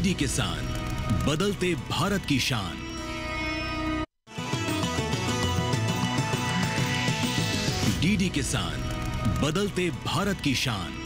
DD किसान बदलते भारत की शान। डीडी किसान बदलते भारत की शान।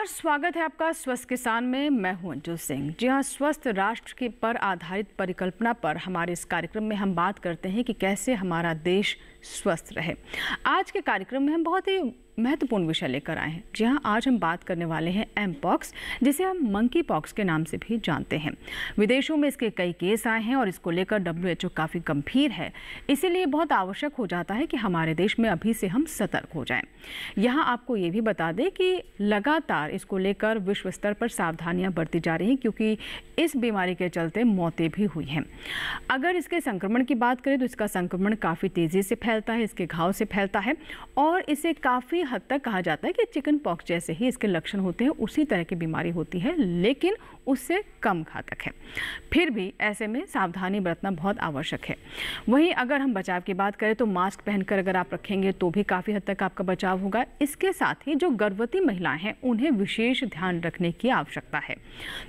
नमस्कार, स्वागत है आपका स्वस्थ किसान में। मैं हूँ अंजू सिंह। जी हाँ स्वस्थ राष्ट्र के पर आधारित परिकल्पना पर हमारे इस कार्यक्रम में हम बात करते हैं कि कैसे हमारा देश स्वस्थ रहे। आज के कार्यक्रम में हम बहुत ही महत्वपूर्ण विषय लेकर आए हैं। जी हाँ आज हम बात करने वाले हैं एम पॉक्स जिसे हम मंकी पॉक्स के नाम से भी जानते हैं। विदेशों में इसके कई केस आए हैं और इसको लेकर डब्ल्यू काफ़ी गंभीर है। इसीलिए बहुत आवश्यक हो जाता है कि हमारे देश में अभी से हम सतर्क हो जाएँ। यहाँ आपको ये भी बता दें कि लगातार इसको लेकर विश्व स्तर पर सावधानियाँ बरती जा रही हैं, क्योंकि इस बीमारी के चलते मौतें भी हुई हैं। अगर इसके संक्रमण की बात करें तो इसका संक्रमण काफ़ी तेज़ी से फैलता है, इसके घाव से फैलता है और इसे काफ़ी हद तक कहा जाता है कि चिकन पॉक्स जैसे ही इसके लक्षण होते हैं, उसी तरह की बीमारी होती है, लेकिन उससे कम घातक है। फिर भी ऐसे में सावधानी बरतना बहुत आवश्यक है। वहीं अगर हम बचाव की बात करें तो मास्क पहनकर अगर आप रखेंगे तो भी काफ़ी हद तक आपका बचाव होगा। इसके साथ ही जो गर्भवती महिलाएँ हैं, उन्हें विशेष ध्यान रखने की आवश्यकता है।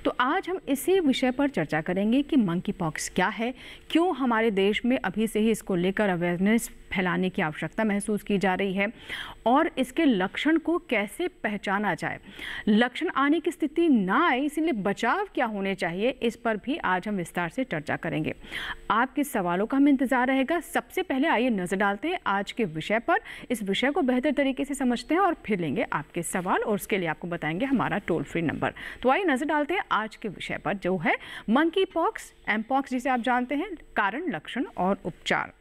तो आज हम इसी विषय पर चर्चा करेंगे कि मंकी पॉक्स क्या है, क्यों हमारे देश में अभी से ही इसको लेकर अवेयरनेस फैलाने की आवश्यकता महसूस की जा रही है, और इसके लक्षण को कैसे पहचाना जाए? लक्षण आने की स्थिति ना आए, इसीलिए बचाव क्या होने चाहिए, इस पर भी आज हम विस्तार से चर्चा करेंगे। आपके सवालों का हमें इंतज़ार रहेगा। सबसे पहले आइए नज़र डालते हैं आज के विषय पर। इस विषय को बेहतर तरीके से समझते हैं और फिर लेंगे आपके सवाल और उसके लिए आपको बताएँगे हमारा टोल फ्री नंबर तो आइए नज़र डालते हैं आज के विषय पर, जो है मंकी पॉक्स एम पॉक्स जिसे आप जानते हैं, कारण, लक्षण और उपचार।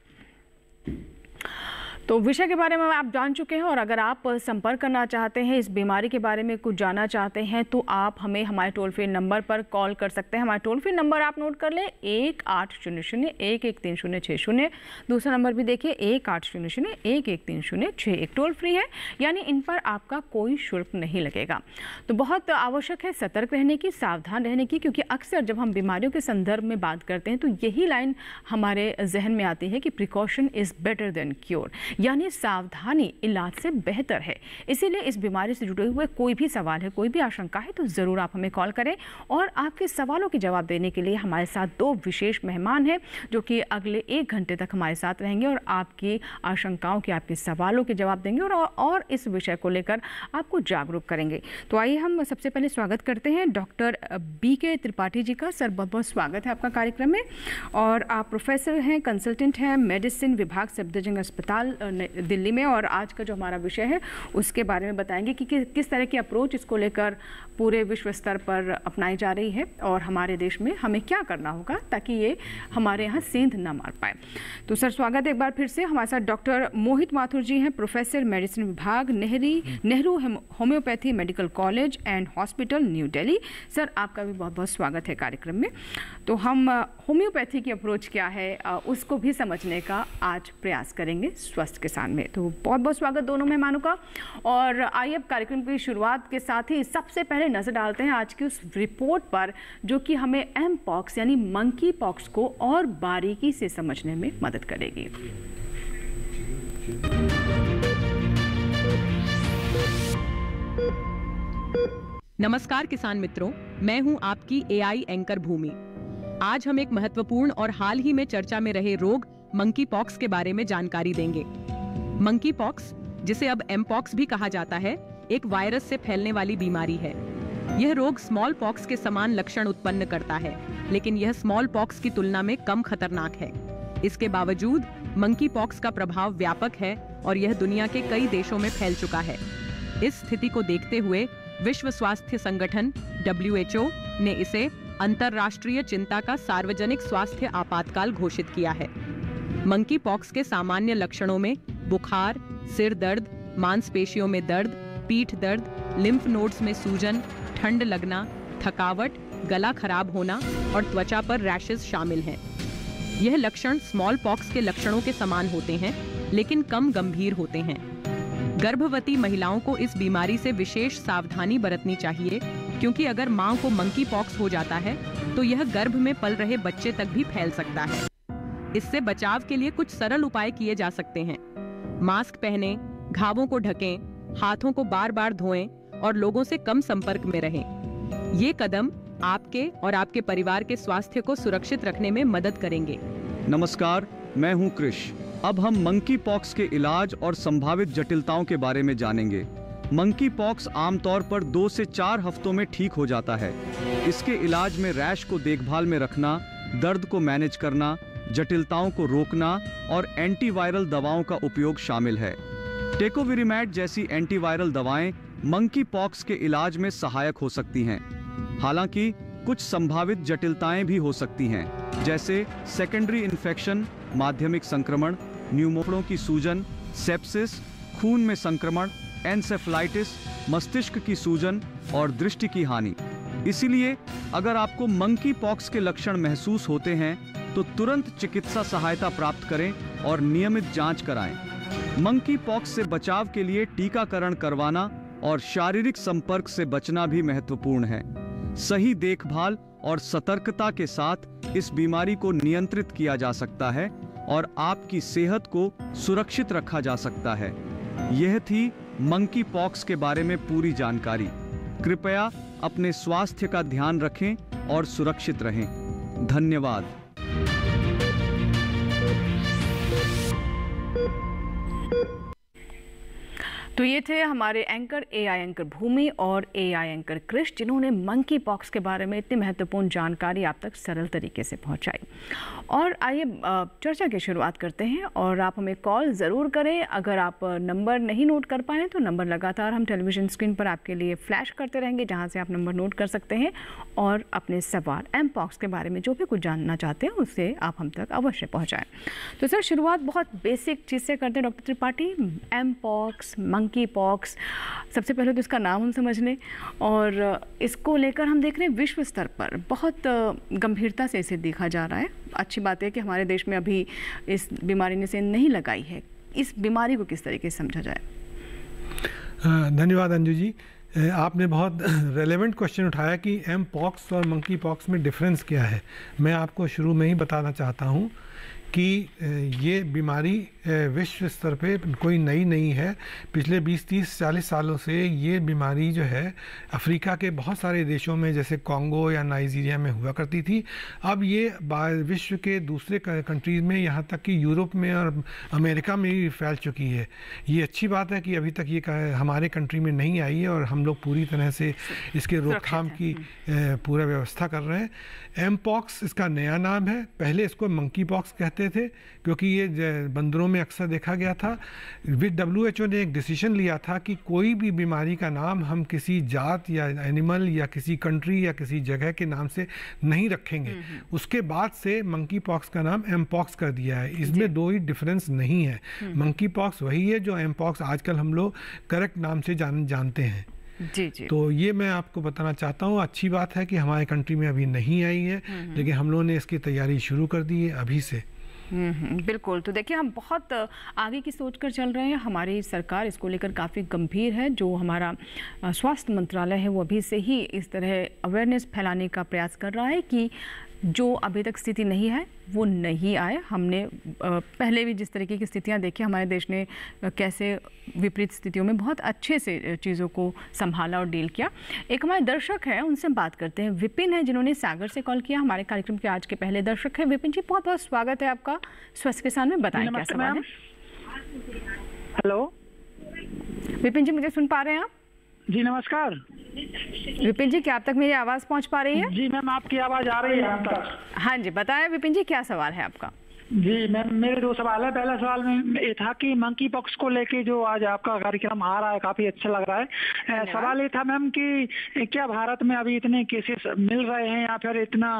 तो विषय के बारे में आप जान चुके हैं और अगर आप संपर्क करना चाहते हैं, इस बीमारी के बारे में कुछ जानना चाहते हैं तो आप हमें हमारे टोल फ्री नंबर पर कॉल कर सकते हैं। हमारा टोल फ्री नंबर आप नोट कर लें, एक आठ शून्य शून्य, एक एक तीन शून्य छः शून्य। दूसरा नंबर भी देखिए, एक आठ शून्य शून्य, एक एक तीन शून्य छः एक टोल फ्री है, यानी इन पर आपका कोई शुल्क नहीं लगेगा। तो बहुत आवश्यक है सतर्क रहने की, सावधान रहने की, क्योंकि अक्सर जब हम बीमारियों के संदर्भ में बात करते हैं तो यही लाइन हमारे जहन में आती है कि precaution is better than cure यानी सावधानी इलाज से बेहतर है। इसीलिए इस बीमारी से जुड़े हुए कोई भी सवाल है कोई भी आशंका है तो ज़रूर आप हमें कॉल करें और आपके सवालों के जवाब देने के लिए हमारे साथ दो विशेष मेहमान हैं जो कि अगले एक घंटे तक हमारे साथ रहेंगे और आपकी आशंकाओं के आपके सवालों के जवाब देंगे और, और इस विषय को लेकर आपको जागरूक करेंगे। तो आइए हम सबसे पहले स्वागत करते हैं डॉक्टर बी के त्रिपाठी जी का। सर बहुत बहुत स्वागत है आपका कार्यक्रम में। और आप प्रोफेसर हैं कंसल्टेंट हैं मेडिसिन विभाग सफदरजंग अस्पताल दिल्ली में और आज का जो हमारा विषय है, उसके बारे में बताएँगे कि किस तरह की अप्रोच इसको लेकर पूरे विश्व स्तर पर अपनाई जा रही है और हमारे देश में हमें क्या करना होगा ताकि ये हमारे यहाँ सेंध न मार पाए। तो सर, स्वागत है एक बार फिर से। हमारे साथ डॉक्टर मोहित माथुर जी हैं, प्रोफेसर मेडिसिन विभाग, नेहरी, Nehru homeopathy medical college and hospital, New Delhi. Sir, आपका भी बहुत बहुत स्वागत है कार्यक्रम में। तो हम होम्योपैथी की अप्रोच क्या है उसको भी समझने का आज प्रयास करेंगे स्वस्थ किसान में। तो बहुत बहुत स्वागत दोनों मेहमानों का। और आइए अब कार्यक्रम की शुरुआत के साथ ही सबसे पहले नज़र डालते हैं आज की उस रिपोर्ट पर, जो कि हमें एम पॉक्स यानी मंकी पॉक्स को और बारीकी से समझने में मदद करेगी। नमस्कार किसान मित्रों, मैं हूँ आपकी एआई एंकर भूमि। आज हम एक महत्वपूर्ण और हाल ही में चर्चा में रहे रोग मंकी पॉक्स के बारे में जानकारी देंगे। मंकी पॉक्स, जिसे अब एम पॉक्स भी कहा जाता है, एक वायरस से फैलने वाली बीमारी है। यह रोग स्मॉल पॉक्स के समान लक्षण उत्पन्न करता है, लेकिन यह स्मॉल पॉक्स की तुलना में कम खतरनाक है। इसके बावजूद मंकी पॉक्स का प्रभाव व्यापक है और यह दुनिया के कई देशों में फैल चुका है। इस स्थिति को देखते हुए, विश्व स्वास्थ्य संगठन डब्ल्यूएचओ ने इसे अंतर्राष्ट्रीय चिंता का सार्वजनिक स्वास्थ्य आपातकाल घोषित किया है। मंकी पॉक्स के सामान्य लक्षणों में बुखार, सिर दर्द, मांसपेशियों में दर्द, पीठ दर्द लिम्फ नोड्स में सूजन ठंड लगना, थकावट, गला खराब होना और त्वचा पर रैशेस शामिल हैं। यह लक्षण स्मॉल पॉक्स के लक्षणों के समान होते हैं, लेकिन कम गंभीर होते हैं। गर्भवती महिलाओं को इस बीमारी से विशेष सावधानी बरतनी चाहिए, क्योंकि अगर माँ को मंकी पॉक्स हो जाता है तो यह गर्भ में पल रहे बच्चे तक भी फैल सकता है। इससे बचाव के लिए कुछ सरल उपाय किए जा सकते हैं। मास्क पहने, घावों को ढकें, हाथों को बार बार धोएँ और लोगों से कम संपर्क में रहें। ये कदम आपके और आपके परिवार के स्वास्थ्य को सुरक्षित रखने में मदद करेंगे। नमस्कार, मैं हूँ कृष अब हम मंकी पॉक्स के इलाज और संभावित जटिलताओं के बारे में जानेंगे। मंकी पॉक्स आमतौर पर दो से चार हफ्तों में ठीक हो जाता है। इसके इलाज में रैश को देखभाल में रखना, दर्द को मैनेज करना, जटिलताओं को रोकना और एंटीवायरल दवाओं का उपयोग शामिल है। टेकोविरिमैट जैसी एंटीवायरल दवाएँ मंकी पॉक्स के इलाज में सहायक हो सकती हैं। हालाँकि, कुछ संभावित जटिलताएँ भी हो सकती हैं, जैसे सेकेंडरी इन्फेक्शन माध्यमिक संक्रमण न्यूमोफड़ों की सूजन सेप्सिस खून में संक्रमण एनसेफलाइटिस मस्तिष्क की सूजन और दृष्टि की हानि। इसीलिए, अगर आपको मंकी पॉक्स के लक्षण महसूस होते हैं तो तुरंत चिकित्सा सहायता प्राप्त करें और नियमित जाँच कराएँ। मंकी पॉक्स से बचाव के लिए टीकाकरण करवाना और शारीरिक संपर्क से बचना भी महत्वपूर्ण है। सही देखभाल और सतर्कता के साथ इस बीमारी को नियंत्रित किया जा सकता है और आपकी सेहत को सुरक्षित रखा जा सकता है। यह थी मंकी पॉक्स के बारे में पूरी जानकारी। कृपया अपने स्वास्थ्य का ध्यान रखें और सुरक्षित रहें। धन्यवाद। तो ये थे हमारे anchor A AI anchor Bhumi और ए आई एंकर कृष, जिन्होंने मंकी पॉक्स के बारे में इतनी महत्वपूर्ण जानकारी आप तक सरल तरीके से पहुंचाई। और आइए चर्चा की शुरुआत करते हैं और आप हमें कॉल ज़रूर करें। अगर आप नंबर नहीं नोट कर पाएँ तो नंबर लगातार हम टेलीविज़न स्क्रीन पर आपके लिए फ्लैश करते रहेंगे, जहाँ से आप नंबर नोट कर सकते हैं और अपने सवाल एम पॉक्स के बारे में जो भी कुछ जानना चाहते हैं उससे आप हम तक अवश्य पहुँचाएँ। तो सर, शुरुआत बहुत बेसिक चीज़ से करते हैं, doctor Tripathi. M pox monkey pox सबसे पहले तो इसका नाम हम समझ लें और इसको लेकर हम देख रहे हैं विश्व स्तर पर बहुत गंभीरता से इसे देखा जा रहा है। अच्छी बात है कि हमारे देश में अभी इस बीमारी ने से नहीं लगाई है। इस बीमारी को किस तरीके से समझा जाए? धन्यवाद अंजू जी। आपने बहुत रेलेवेंट क्वेश्चन उठाया कि एम पॉक्स और मंकी पॉक्स में डिफरेंस क्या है। मैं आपको शुरू में ही बताना चाहता हूँ कि ये बीमारी विश्व स्तर पे कोई नई नहीं है। पिछले 20 30 40 सालों से ये बीमारी जो है अफ्रीका के बहुत सारे देशों में जैसे कॉन्गो या नाइजीरिया में हुआ करती थी। अब ये विश्व के दूसरे कंट्रीज़ में यहाँ तक कि यूरोप में और अमेरिका में भी फैल चुकी है। ये अच्छी बात है कि अभी तक ये हमारे कंट्री में नहीं आई है और हम लोग पूरी तरह से इसके रोकथाम की हम्म। पूरा व्यवस्था कर रहे हैं। एम पॉक्स इसका नया नाम है। पहले इसको मंकी पॉक्स कहते थे क्योंकि ये बंदरों में अक्सर देखा गया था। विद डब्ल्यू ने एक डिसीज़न लिया था कि कोई भी बीमारी का नाम हम किसी जात या एनिमल या किसी कंट्री या किसी जगह के नाम से नहीं रखेंगे। हम्म, हम्म। उसके बाद से मंकी पॉक्स का नाम एम पॉक्स कर दिया है। इसमें दो ही डिफरेंस नहीं है। मंकी हम्म, पॉक्स वही है जो एम पॉक्स आजकल हम लोग करेक्ट नाम से जान जानते हैं। जी जी। तो ये मैं आपको बताना चाहता हूँ अच्छी बात है कि हमारे कंट्री में अभी नहीं आई है। लेकिन हम लोगों ने इसकी तैयारी शुरू कर दी है अभी से। बिल्कुल। तो देखिए, हम बहुत आगे की सोच कर चल रहे हैं। हमारी सरकार इसको लेकर काफ़ी गंभीर है। जो हमारा स्वास्थ्य मंत्रालय है, वो अभी से ही इस तरह अवेयरनेस फैलाने का प्रयास कर रहा है कि जो अभी तक स्थिति नहीं है वो नहीं आए। हमने पहले भी जिस तरीके की स्थितियाँ देखी हमारे देश ने कैसे विपरीत स्थितियों में बहुत अच्छे से चीज़ों को संभाला और डील किया। एक हमारे दर्शक हैं उनसे हम बात करते हैं। विपिन है जिन्होंने सागर से कॉल किया। हमारे कार्यक्रम के आज के पहले दर्शक हैं। विपिन जी बहुत बहुत स्वागत है आपका। स्वस्थ किसान में बताएँ क्या सवाल है? हेलो। विपिन जी मुझे सुन पा रहे हैं आप? जी नमस्कार। विपिन जी क्या आप तक मेरी आवाज़ पहुँच पा रही है? जी मैम आपकी आवाज़ आ रही है तक। हाँ जी बताएँ विपिन जी क्या सवाल है आपका? जी मैम मेरे दो सवाल है। पहला सवाल में ये था कि मंकी पॉक्स को लेके जो आज आपका कार्यक्रम आ रहा है काफ़ी अच्छा लग रहा है। सवाल ये था मैम कि क्या भारत में अभी इतने केसेस मिल रहे हैं या फिर इतना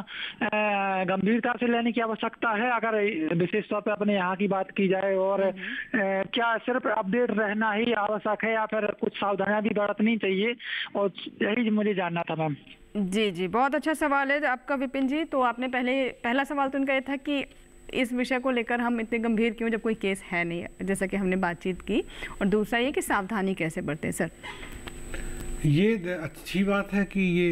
गंभीरता से लेने की आवश्यकता है? अगर विशेष तौर पर अपने यहाँ की बात की जाए और हम्म। क्या सिर्फ़ अपडेट रहना ही आवश्यक है या फिर कुछ सावधानियाँ भी बरतनी चाहिए? और यही मुझे जानना था मैम। जी जी बहुत अच्छा सवाल है आपका विपिन जी। तो आपने पहले पहला सवाल तो उनका ये था कि इस विषय को लेकर हम इतने गंभीर क्यों, जब कोई केस है नहीं, जैसा कि हमने बातचीत की। और दूसरा ये कि सावधानी कैसे बरतें, सर? ये अच्छी बात है कि ये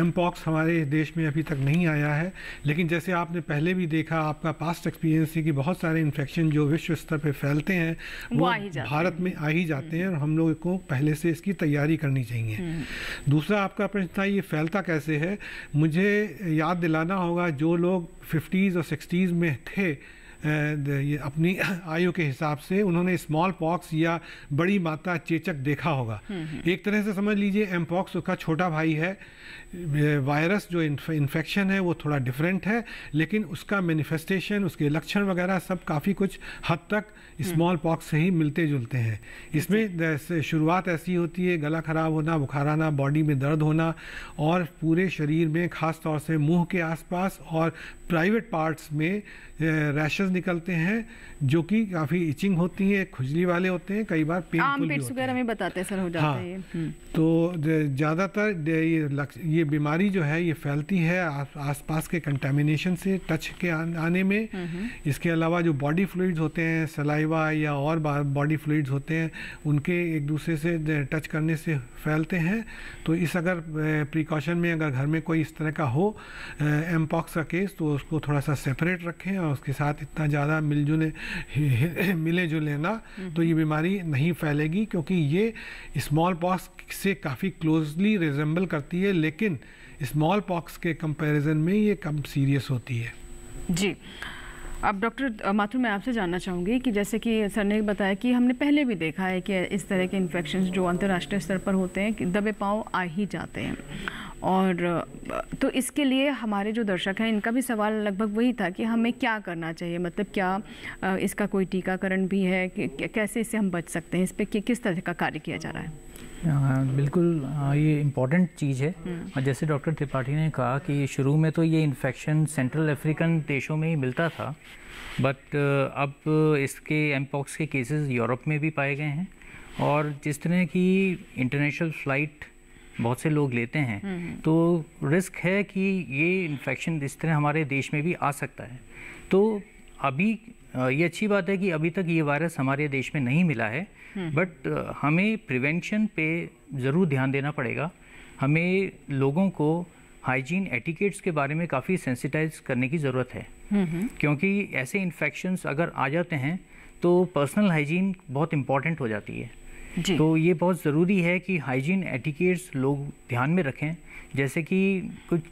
एम पॉक्स हमारे देश में अभी तक नहीं आया है लेकिन जैसे आपने पहले भी देखा आपका पास्ट एक्सपीरियंस है कि बहुत सारे इन्फेक्शन जो विश्व स्तर पे फैलते हैं वो वो भारत में आ ही जाते हैं और हम लोगों को पहले से इसकी तैयारी करनी चाहिए। दूसरा आपका प्रश्न था ये फैलता कैसे है? मुझे याद दिलाना होगा जो लोग फिफ्टीज़ और सिक्सटीज़ में थे अपनी आयु के हिसाब से उन्होंने स्मॉल पॉक्स या बड़ी मात्रा चेचक देखा होगा। एक तरह से समझ लीजिए एम पॉक्स उसका छोटा भाई है। वायरस जो इन्फेक्शन है वो थोड़ा डिफरेंट है लेकिन उसका मैनिफेस्टेशन उसके लक्षण वगैरह सब काफ़ी कुछ हद तक स्मॉल पॉक्स से ही मिलते जुलते हैं। इसमें जैसे शुरुआत ऐसी होती है गला खराब होना बुखार आना बॉडी में दर्द होना और पूरे शरीर में खास तौर से मुँह के आसपास और प्राइवेट पार्ट्स में रैशेस निकलते हैं जो कि काफ़ी इचिंग होती है खुजली वाले होते हैं कई बार पेनफुल भी होते वगैरह हैं। में बताते हैं सर हो जाता हाँ। है हम्म। तो ज़्यादातर ये ये बीमारी जो है ये फैलती है आस आसपास के कंटेमिनेशन से टच के आने में। इसके अलावा जो बॉडी फ्लूइड्स होते हैं सलाइवा या और बॉडी फ्लूइड्स होते हैं उनके एक दूसरे से टच करने से फैलते हैं। तो इस अगर प्रिकॉशन में अगर घर में कोई इस तरह का हो एमपॉक्स का केस तो उसको थोड़ा सा सेपरेट रखें और उसके साथ इतना ज़्यादा मिलजुले मिले जुले ना तो ये बीमारी नहीं फैलेगी क्योंकि ये स्मॉल पॉक्स से काफ़ी क्लोजली रिजेंबल करती है लेकिन स्मॉल पॉक्स के कंपैरिजन में ये कम सीरियस होती है। जी। अब डॉक्टर माथुर मैं आपसे जानना चाहूँगी कि जैसे कि सर ने बताया कि हमने पहले भी देखा है कि इस तरह के इन्फेक्शंस जो अंतर्राष्ट्रीय स्तर पर होते हैं दबे पाँव आ ही जाते हैं। और तो इसके लिए हमारे जो दर्शक हैं इनका भी सवाल लगभग वही था कि हमें क्या करना चाहिए? मतलब क्या इसका कोई टीकाकरण भी है? कैसे इससे हम बच सकते हैं? इस पर किस तरह का कार्य किया जा रहा हाँ, बिल्कुल हाँ, ये इंपॉर्टेंट चीज़ है। और जैसे डॉक्टर त्रिपाठी ने कहा कि शुरू में तो ये इन्फेक्शन सेंट्रल अफ्रीकन देशों में ही मिलता था बट अब इसके एमपॉक्स के केसेस यूरोप में भी पाए गए हैं। और जिस तरह की इंटरनेशनल फ़्लाइट बहुत से लोग लेते हैं तो रिस्क है कि ये इन्फेक्शन इस तरह हमारे देश में भी आ सकता है। तो अभी ये अच्छी बात है कि अभी तक ये वायरस हमारे देश में नहीं मिला है बट हमें प्रिवेंशन पे ज़रूर ध्यान देना पड़ेगा। हमें लोगों को हाइजीन एटिकेट्स के बारे में काफ़ी सेंसिटाइज करने की ज़रूरत है। क्योंकि ऐसे इन्फेक्शंस अगर आ जाते हैं तो पर्सनल हाइजीन बहुत इंपॉर्टेंट हो जाती है। जी। तो ये बहुत ज़रूरी है कि हाइजीन एटिकेट्स लोग ध्यान में रखें। जैसे कि कुछ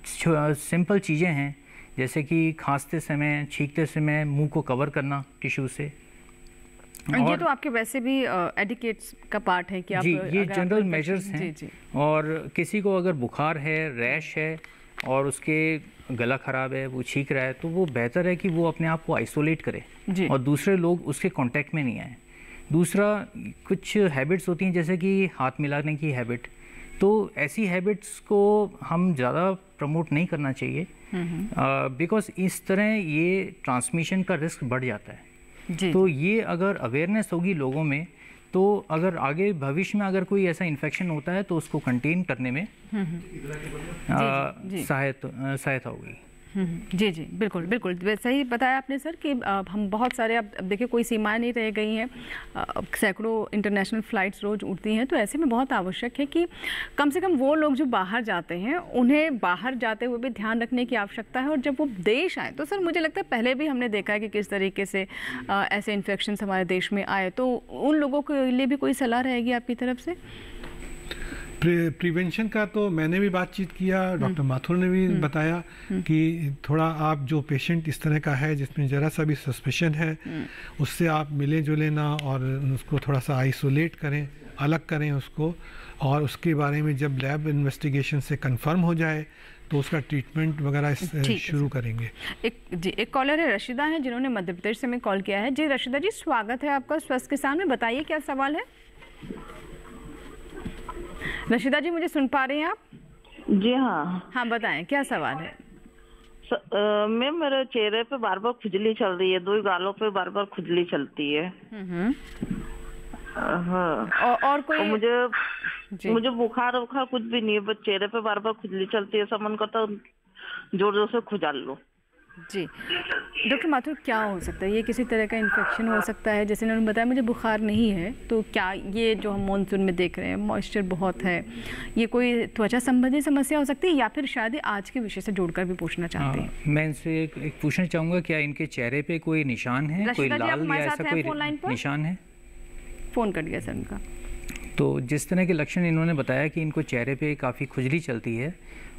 सिंपल चीज़ें हैं जैसे कि खांसते समय छींकते समय मुँह को कवर करना टिश्यू से। ये तो आपके वैसे भी एडिकेट्स का पार्ट है कि आप जी ये जनरल मेजर्स हैं। जी और किसी को अगर बुखार है रैश है और उसके गला खराब है वो छींक रहा है तो वो बेहतर है कि वो अपने आप को आइसोलेट करे। और दूसरे लोग उसके कांटेक्ट में नहीं आए। दूसरा कुछ हैबिट्स होती हैं जैसे कि हाथ मिलाने की हैबिट तो ऐसी हैबिट्स को हम ज़्यादा प्रमोट नहीं करना चाहिए। बिकॉज़ uh, इस तरह ये ट्रांसमिशन का रिस्क बढ़ जाता है। जी तो ये अगर अवेयरनेस होगी लोगों में तो अगर आगे भविष्य में अगर कोई ऐसा इन्फेक्शन होता है तो उसको कंटेन करने में सहायता सहायता होगी। जी जी, बिल्कुल बिल्कुल। सही बताया आपने सर कि हम बहुत सारे, अब अब देखिए कोई सीमाएँ नहीं रह गई हैं। सैकड़ों इंटरनेशनल फ़्लाइट्स रोज़ उड़ती हैं तो ऐसे में बहुत आवश्यक है कि कम से कम वो लोग जो बाहर जाते हैं, उन्हें बाहर जाते हुए भी ध्यान रखने की आवश्यकता है और जब वो देश आए तो सर मुझे लगता है पहले भी हमने देखा है कि किस तरीके से ऐसे इन्फेक्शन हमारे देश में आए तो उन लोगों के लिए भी कोई सलाह रहेगी आपकी तरफ़ से? प्रिवेंशन का तो मैंने भी बातचीत किया डॉक्टर माथुर ने भी बताया कि थोड़ा आप जो पेशेंट इस तरह का है जिसमें ज़रा सा भी सस्पेशन है उससे आप मिले जुले ना और उसको थोड़ा सा आइसोलेट करें अलग करें उसको और उसके बारे में जब लैब इन्वेस्टिगेशन से कंफर्म हो जाए तो उसका ट्रीटमेंट वगैरह शुरू करेंगे। एक जी एक कॉलर है रशीदा है जिन्होंने मध्य प्रदेश से हमें कॉल किया है। जी रशीदा जी स्वागत है आपका। स्वस्थ किसान में बताइए क्या सवाल है? रशीदा जी मुझे सुन पा रहे हैं आप? जी हाँ। हाँ बताएँ क्या सवाल है? मैम मेरे चेहरे पे बार बार खुजली चल रही है दो ही गालों पे बार बार खुजली चलती है। हम्म अ, हाँ। और, और कोई और मुझे। मुझे बुखार बुखार कुछ भी नहीं है बस चेहरे पे बार बार खुजली चलती है मन करता ज़ोर ज़ोर से खुजाल लो। जी। डॉक्टर माथुर क्या हो सकता है? ये किसी तरह का इन्फेक्शन हो सकता है? जैसे उन्होंने बताया मुझे बुखार नहीं है तो क्या ये जो हम मानसून में देख रहे हैं मॉइस्चर बहुत है ये कोई त्वचा संबंधी समस्या हो सकती है या फिर शायद आज के विषय से जोड़कर भी पूछना चाहते हैं? हाँ, मैं इनसे एक, एक पूछना चाहूँगा क्या इनके चेहरे पे कोई निशान है? कोई लाल या ऐसा कोई निशान है? फ़ोन कट गया सर उनका। तो जिस तरह के लक्षण इन्होंने बताया कि इनको चेहरे पे काफ़ी खुजली चलती है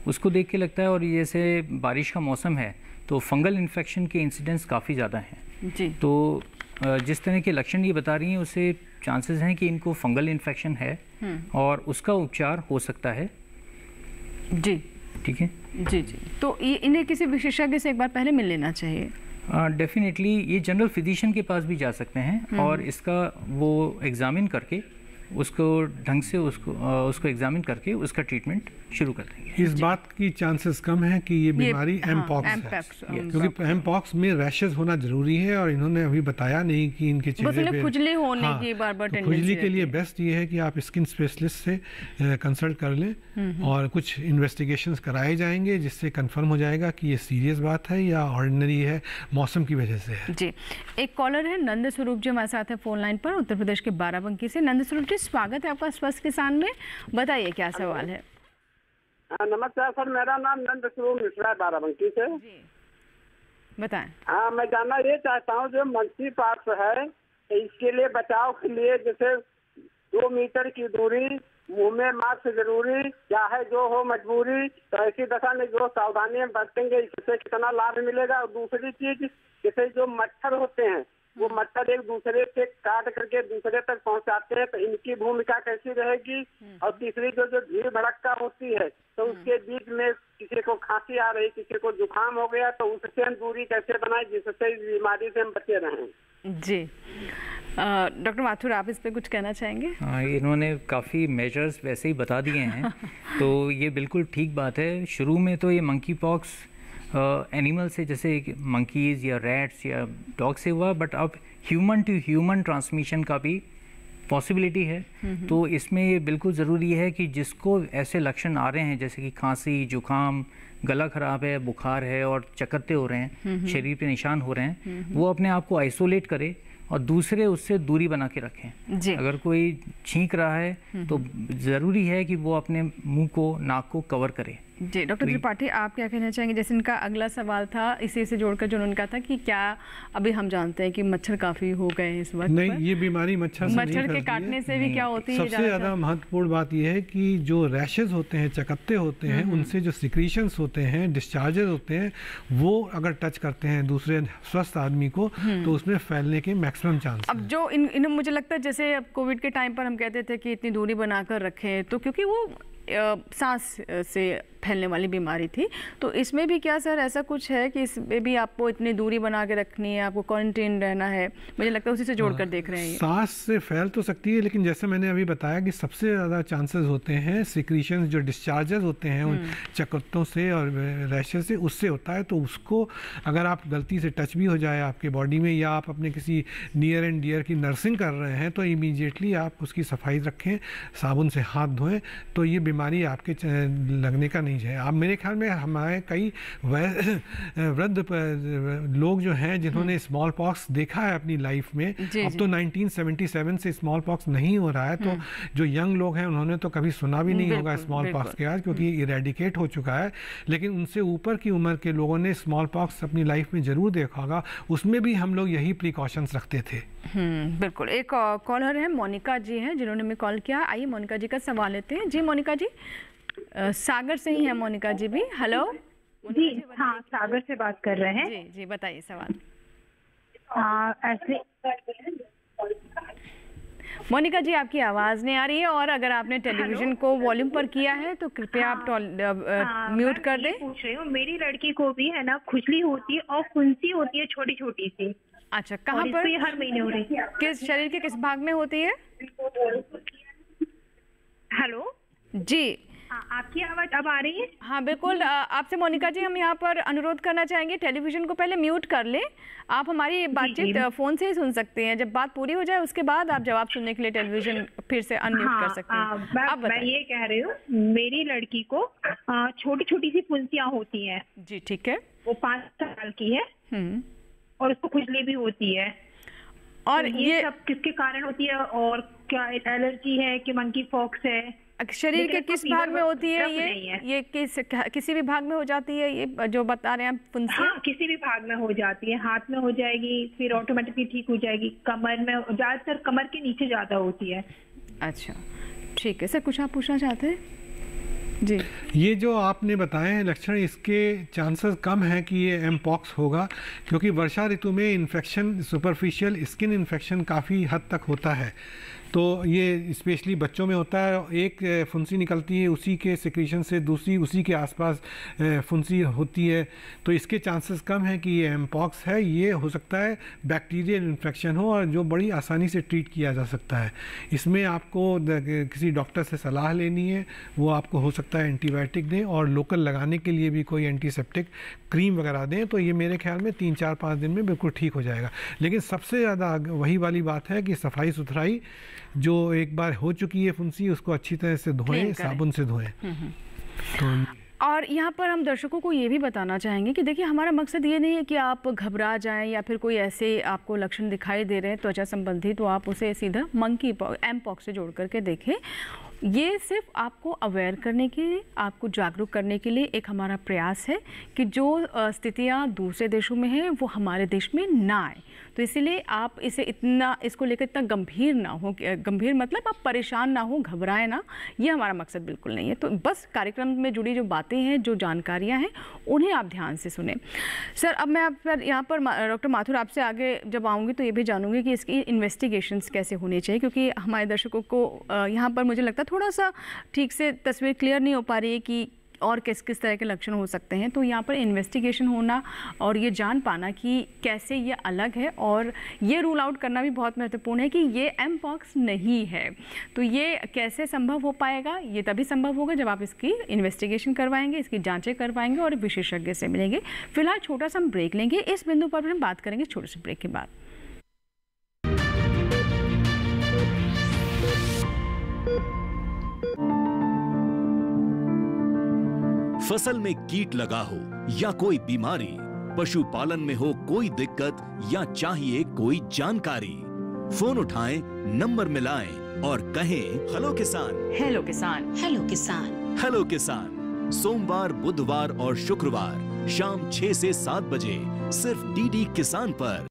उसको देख के लगता है और जैसे बारिश का मौसम है तो फंगल इन्फेक्शन के इंसिडेंट्स काफ़ी ज़्यादा हैं। जी। तो जिस तरह के लक्षण ये बता रही हैं उसे चांसेस हैं कि इनको फंगल इन्फेक्शन है और उसका उपचार हो सकता है। जी। ठीक है? जी जी। तो इन्हें किसी विशेषज्ञ से एक बार पहले मिल लेना चाहिए? डेफिनेटली ये जनरल फिजिशियन के पास भी जा सकते हैं और इसका वो एग्जामिन करके उसको ढंग से उसको अ, उसको एग्जामिन करके उसका ट्रीटमेंट शुरू कर देंगे। इस बात की चांसेस कम है कि ये बीमारी हाँ, एम पॉक्स mpox, है um, क्योंकि एम पॉक्स में रैशेज होना ज़रूरी है और इन्होंने अभी बताया नहीं कि इनके चेहरे पे खुजली होने हाँ, की बार-बार तो खुजली के लिए बेस्ट ये है कि आप स्किन स्पेशलिस्ट से कंसल्ट कर लें और कुछ इन्वेस्टिगेशन कराए जाएँगे जिससे कन्फर्म हो जाएगा कि ये सीरियस बात है या ऑर्डिनरी है मौसम की वजह से है। जी। एक कॉलर है नंद स्वरूप जी हमारे साथ है फ़ोन लाइन पर उत्तर प्रदेश के बाराबंकी से। नंद स्वरूप जी स्वागत है आपका स्वस्थ किसान में। बताइए क्या सवाल है हाँ, नमस्कार सर मेरा नाम नंद स्वरूप मिश्रा है बाराबंकी से। बताएँ। हाँ मैं जानना ये चाहता हूँ जो मंकी पार्क है इसके लिए बचाव के लिए जैसे दो मीटर की दूरी मुँह में मास्क ज़रूरी चाहे जो हो मजबूरी तो ऐसी दशा में जो सावधानियाँ बरतेंगे इससे कितना लाभ मिलेगा? और दूसरी चीज़ जैसे जो मच्छर होते हैं वो मच्छर एक दूसरे से काट करके दूसरे तक पहुंचाते हैं तो इनकी भूमिका कैसी रहेगी? और तीसरी जो जो भीड़ भड़क्का होती है तो उसके बीच में किसी को खांसी आ रही किसी को जुकाम हो गया तो उससे हम दूरी कैसे बनाए जिससे इस बीमारी से हम बचे रहें? जी। डॉक्टर माथुर आप इस पे कुछ कहना चाहेंगे? हाँ इन्होंने काफ़ी मेजर्स वैसे ही बता दिए हैं। तो ये बिल्कुल ठीक बात है। शुरू में तो ये मंकी पॉक्स एनिमल से जैसे मंकीज़ या रैट्स या डॉग से हुआ बट अब ह्यूमन टू ह्यूमन ट्रांसमिशन का भी पॉसिबिलिटी है। तो इसमें ये बिल्कुल ज़रूरी है कि जिसको ऐसे लक्षण आ रहे हैं जैसे कि खांसी जुकाम गला खराब है बुखार है और चकत्ते हो रहे हैं शरीर पे निशान हो रहे हैं वो अपने आप को आइसोलेट करे और दूसरे उससे दूरी बना के रखें। जी। अगर कोई छींक रहा है तो ज़रूरी है कि वो अपने मुँह को नाक को कवर करे। जी डॉक्टर त्रिपाठी आप क्या कहना चाहेंगे? जैसे इनका अगला सवाल था इसी से जोड़कर जो उन्होंने कहा था कि क्या अभी हम जानते हैं कि मच्छर काफ़ी हो गए हैं इस वक्त नहीं पर। ये बीमारी मच्छर से नहीं मच्छर के काटने से भी क्या होती है सबसे ज़्यादा महत्वपूर्ण बात यह है कि जो रैशेज होते हैं चकत्ते होते हैं उनसे जो सिक्रीशंस होते हैं डिस्चार्जेस होते हैं वो अगर टच करते हैं दूसरे स्वस्थ आदमी को तो उसमें फैलने के मैक्सिमम चांस अब जो इन इन मुझे लगता है जैसे अब कोविड के टाइम पर हम कहते थे कि इतनी दूरी बनाकर रखें तो क्योंकि वो सांस से फैलने वाली बीमारी थी। तो इसमें भी क्या सर ऐसा कुछ है कि इसमें भी आपको इतनी दूरी बना के रखनी है आपको क्वारंटीन रहना है? मुझे लगता है उसी से जोड़कर देख रहे हैं सांस से फैल तो सकती है लेकिन जैसे मैंने अभी बताया कि सबसे ज़्यादा चांसेस होते हैं सिक्रीशन जो डिस्चार्जेस होते हैं उन चकत्तों से और रैशेज से उससे होता है। तो उसको अगर आप गलती से टच भी हो जाए आपके बॉडी में या आप अपने किसी नियर एंड डियर की नर्सिंग कर रहे हैं तो इमीडिएटली आप उसकी सफ़ाई रखें साबुन से हाथ धोएँ तो ये बीमारी आपके लगने का नहीं है आप मेरे ख्याल में हमारे कई वृद्ध लोग जो हैं जिन्होंने स्मॉल पॉक्स देखा है अपनी लाइफ में अब। तो 1977 से स्मॉल पॉक्स नहीं हो रहा है तो जो यंग लोग हैं उन्होंने तो कभी सुना भी नहीं होगा स्मॉल पॉक्स के आज क्योंकि इरेडिकेट हो चुका है। लेकिन उनसे ऊपर की उम्र के लोगों ने स्मॉल पॉक्स अपनी लाइफ में ज़रूर देखा होगा। उसमें भी हम लोग यही प्रिकॉशंस रखते थे। हम्म बिल्कुल। एक कॉलर है मोनिका जी हैं जिन्होंने हमें कॉल किया। आइए मोनिका जी का सवाल लेते हैं। जी मोनिका जी? अ, सागर से ही है मोनिका जी भी। हेलो जी हाँ सागर से बात कर रहे हैं। जी जी बताइए सवाल। आ, ऐसे मोनिका जी आपकी आवाज़ नहीं आ रही है और अगर आपने टेलीविज़न को वॉल्यूम पर किया है तो कृपया आप हाँ, म्यूट मैं कर दें। पूछ रही हूँ मेरी लड़की को भी है ना खुजली होती है और फुंसी होती है छोटी छोटी सी। अच्छा कहाँ पर? ये हर महीने हो रही है। किस शरीर के किस भाग में होती है? हेलो? जी। हाँ, आपकी आवाज़ अब आ रही है? हाँ बिल्कुल। आपसे मोनिका जी हम यहाँ पर अनुरोध करना चाहेंगे टेलीविज़न को पहले म्यूट कर लें। आप हमारी बातचीत फ़ोन से ही सुन सकते हैं। जब बात पूरी हो जाए उसके बाद आप जवाब सुनने के लिए टेलीविज़न फिर से अनम्यूट हाँ, कर सकते आ, हैं मैं, आप मैं ये कह रही हूँ मेरी लड़की को छोटी छोटी सी फुंसियाँ होती है। जी ठीक है। वो पाँच साल की है। हम्म। और उसको खुजली भी होती है। और तो ये, ये सब किसके कारण होती है? और क्या एलर्जी है कि मंकी फॉक्स है? शरीर के किस भाग में होती है ये? ये किस किसी भी भाग में हो जाती है ये जो बता रहे हैं आप हाँ किसी भी भाग में हो जाती है। हाथ में हो जाएगी फिर ऑटोमेटिकली ठीक हो जाएगी। कमर में ज़्यादातर कमर के नीचे ज़्यादा होती है। अच्छा ठीक है। सर कुछ आप पूछना चाहते हैं? जी। ये जो आपने बताए हैं लक्षण इसके चांसेस कम हैं कि ये एम पॉक्स होगा क्योंकि वर्षा ऋतु में इन्फेक्शन सुपरफिशियल स्किन इन्फेक्शन काफ़ी हद तक होता है। तो ये स्पेशली बच्चों में होता है, एक फुंसी निकलती है उसी के सिक्रीशन से, दूसरी उसी के आसपास फुंसी होती है। तो इसके चांसेस कम हैं कि ये एमपॉक्स है, ये हो सकता है बैक्टीरियल इन्फेक्शन हो और जो बड़ी आसानी से ट्रीट किया जा सकता है। इसमें आपको किसी डॉक्टर से सलाह लेनी है, वो आपको हो सकता है एंटीबायोटिक दें और लोकल लगाने के लिए भी कोई एंटीसेप्टिक क्रीम वगैरह दें तो ये मेरे ख्याल में तीन, चार, पाँच दिन में बिल्कुल ठीक हो जाएगा। लेकिन सबसे ज़्यादा वही वाली बात है कि सफ़ाई सुथराई जो एक बार हो चुकी है फुंसी उसको अच्छी तरह से धोएँ साबुन से धोएँ। तो और यहाँ पर हम दर्शकों को ये भी बताना चाहेंगे कि देखिए हमारा मकसद ये नहीं है कि आप घबरा जाएँ या फिर कोई ऐसे आपको लक्षण दिखाई दे रहे हैं त्वचा संबंधी तो आप उसे सीधा मंकी पॉक्स एम पॉक्स से जोड़ करके देखें। ये सिर्फ़ आपको अवेयर करने के लिए, आपको जागरूक करने के लिए एक हमारा प्रयास है कि जो स्थितियाँ दूसरे देशों में हैं, वो हमारे देश में ना आए। तो इसीलिए आप इसे इतना, इसको लेकर इतना गंभीर ना हो गंभीर मतलब आप परेशान ना हो, घबराएँ ना, ये हमारा मकसद बिल्कुल नहीं है। तो बस कार्यक्रम में जुड़ी जो बातें हैं, जो जानकारियाँ हैं, उन्हें आप ध्यान से सुने। सर, अब मैं आप यहाँ पर डॉक्टर माथुर आपसे आगे जब आऊँगी तो ये भी जानूँगी कि इसकी इन्वेस्टिगेशंस कैसे होनी चाहिए, क्योंकि हमारे दर्शकों को यहाँ पर मुझे लगता थोड़ा सा ठीक से तस्वीर क्लियर नहीं हो पा रही है कि और किस किस तरह के लक्षण हो सकते हैं। तो यहाँ पर इन्वेस्टिगेशन होना और ये जान पाना कि कैसे ये अलग है और ये रूल आउट करना भी बहुत महत्वपूर्ण है कि ये एम पॉक्स नहीं है। तो ये कैसे संभव हो पाएगा? ये तभी संभव होगा जब आप इसकी इन्वेस्टिगेशन करवाएँगे, इसकी जांचें करवाएँगे और विशेषज्ञ से मिलेंगे। फ़िलहाल छोटा सा हम ब्रेक लेंगे। इस बिंदु पर हम बात करेंगे छोटे से ब्रेक के बाद। फ़सल में कीट लगा हो या कोई बीमारी पशुपालन में हो कोई दिक्कत या चाहिए कोई जानकारी फ़ोन उठाएँ नंबर मिलाएँ और कहें हेलो किसान। हेलो किसान। हेलो किसान। हेलो किसान सोमवार बुधवार और शुक्रवार शाम 6 से 7 बजे सिर्फ़ डीडी किसान पर।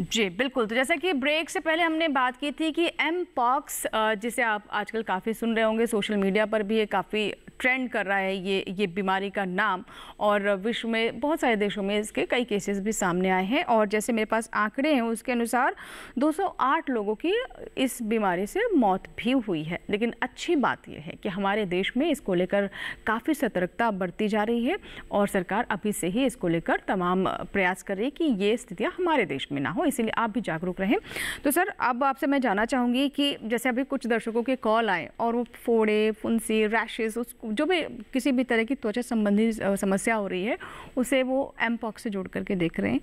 जी, बिल्कुल। तो जैसा कि ब्रेक से पहले हमने बात की थी कि एम पॉक्स जिसे आप आजकल काफ़ी सुन रहे होंगे, सोशल मीडिया पर भी ये काफ़ी ट्रेंड कर रहा है ये ये बीमारी का नाम और विश्व में, बहुत सारे देशों में इसके कई केसेस भी सामने आए हैं और जैसे मेरे पास आंकड़े हैं, उसके अनुसार 208 लोगों की इस बीमारी से मौत भी हुई है। लेकिन अच्छी बात यह है कि हमारे देश में इसको लेकर काफ़ी सतर्कता बरती जा रही है और सरकार अभी से ही इसको लेकर तमाम प्रयास कर रही है कि ये स्थितियाँ हमारे देश में ना हो, इसीलिए आप भी जागरूक रहें। तो सर, अब आपसे मैं जानना चाहूँगी कि जैसे अभी कुछ दर्शकों के कॉल आए और वो फोड़े, फुंसी रैशेज उस जो भी किसी भी तरह की त्वचा संबंधी समस्या हो रही है, उसे वो एम पॉक्स से जोड़ करके देख रहे हैं।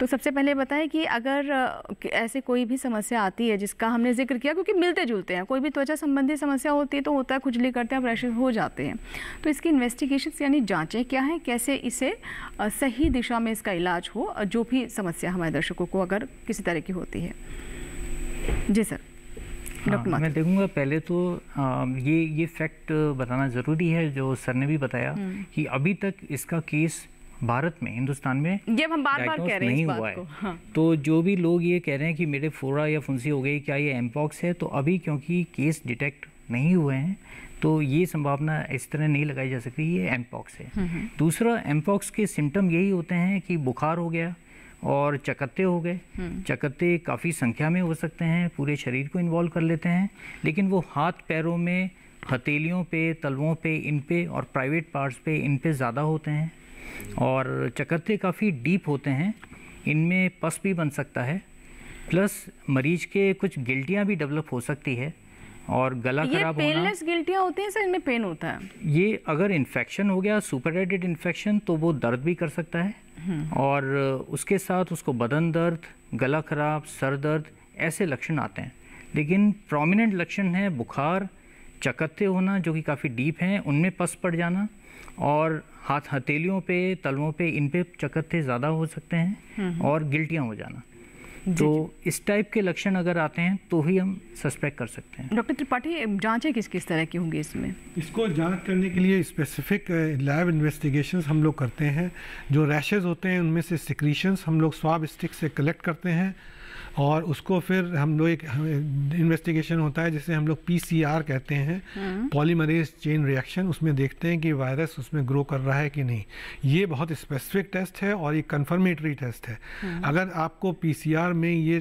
तो सबसे पहले बताएँ कि अगर ऐसे कोई भी समस्या आती है जिसका हमने ज़िक्र किया, क्योंकि मिलते जुलते हैं, कोई भी त्वचा संबंधी समस्या होती है तो होता है खुजली करते हैं रैशेज हो जाते हैं। तो इसकी इन्वेस्टिगेशन यानी जाँचें क्या हैं, कैसे इसे सही दिशा में इसका इलाज हो जो भी समस्या हमारे दर्शकों को अगर किसी तरह की होती है। जी सर। डॉक्टर मैं देखूँगा पहले तो आ, ये ये फैक्ट बताना ज़रूरी है जो सर ने भी बताया कि अभी तक इसका केस भारत में हिंदुस्तान में ये हम बार बार कह रहे हैं नहीं हुआ है। हाँ। तो जो भी लोग ये कह रहे हैं कि मेरे फोड़ा या फुंसी हो गई क्या ये एम्पॉक्स है तो अभी क्योंकि केस डिटेक्ट नहीं हुए हैं तो ये संभावना इस तरह नहीं लगाई जा सकती ये एम्पॉक्स है। दूसरा एम्पॉक्स के सिम्टम यही होते हैं कि बुखार हो गया और चकत्ते हो गए। चकत्ते काफ़ी संख्या में हो सकते हैं पूरे शरीर को इन्वॉल्व कर लेते हैं। लेकिन वो हाथ पैरों में हथेलियों पे तलवों पे इन पे और प्राइवेट पार्ट्स पे इन पे ज़्यादा होते हैं। और चकत्ते काफ़ी डीप होते हैं। इनमें पस भी बन सकता है। प्लस मरीज़ के कुछ गिल्टियाँ भी डेवलप हो सकती है। और गला खराब होना पेनलेस गिल्टियाँ होती हैं सर इनमें पेन होता है। ये अगर इन्फेक्शन हो गया सुपरेटेड इन्फेक्शन तो वो दर्द भी कर सकता है। और उसके साथ उसको बदन दर्द गला खराब सर दर्द ऐसे लक्षण आते हैं। लेकिन प्रोमिनेंट लक्षण है बुखार चकत्ते होना जो कि काफ़ी डीप हैं उनमें पस पड़ जाना। और हाथ हथेलियों पे तलवों पे इन पे चकत्ते ज़्यादा हो सकते हैं और गिल्टियाँ हो जाना। तो इस टाइप के लक्षण अगर आते हैं तो ही हम सस्पेक्ट कर सकते हैं। डॉक्टर त्रिपाठी जांचें किस किस तरह की होंगी इसमें? इसको जाँच करने के लिए स्पेसिफिक लैब इन्वेस्टिगेशन हम लोग करते हैं। जो रैशेज होते हैं उनमें से सिक्रीशंस हम लोग स्वाब स्टिक से कलेक्ट करते हैं। और उसको फिर हम लोग एक इन्वेस्टिगेशन होता है जिसे हम लोग पीसीआर कहते हैं। पॉलीमरेज चेन रिएक्शन उसमें देखते हैं कि वायरस उसमें ग्रो कर रहा है कि नहीं। ये बहुत स्पेसिफिक टेस्ट है और ये कन्फर्मेटरी टेस्ट है। अगर आपको पीसीआर में ये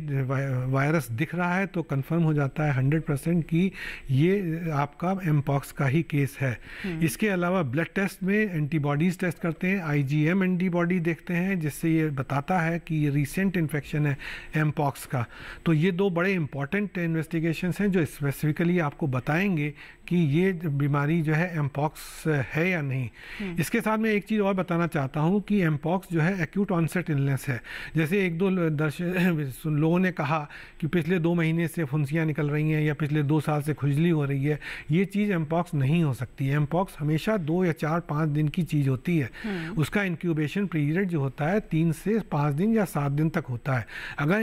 वायरस दिख रहा है तो कन्फर्म हो जाता है हंड्रेड परसेंट कि ये आपका एमपॉक्स का ही केस है। इसके अलावा ब्लड टेस्ट में एंटीबॉडीज़ टेस्ट करते हैं आईजीएम एंटीबॉडी देखते हैं जिससे ये बताता है कि ये रिसेंट इन्फेक्शन है एमपॉक्स का। तो ये दो बड़े इंपॉर्टेंट इन्वेस्टिगेशन हैं जो स्पेसिफिकली आपको बताएँगे कि ये बीमारी जो है एमपॉक्स है या नहीं। इसके साथ मैं एक चीज़ और बताना चाहता हूँ कि एमपॉक्स जो है एक्यूट ऑनसेट इलनेस है। जैसे एक दो दर्शक लोगों ने कहा कि पिछले दो महीने से फुंसियाँ निकल रही हैं या पिछले दो साल से खुजली हो रही है ये चीज़ एमपॉक्स नहीं हो सकती है। एमपॉक्स हमेशा दो या चार पाँच दिन की चीज़ होती है। उसका इंक्यूबेशन पीरियड जो होता है तीन से पाँच दिन या सात दिन तक होता है। अगर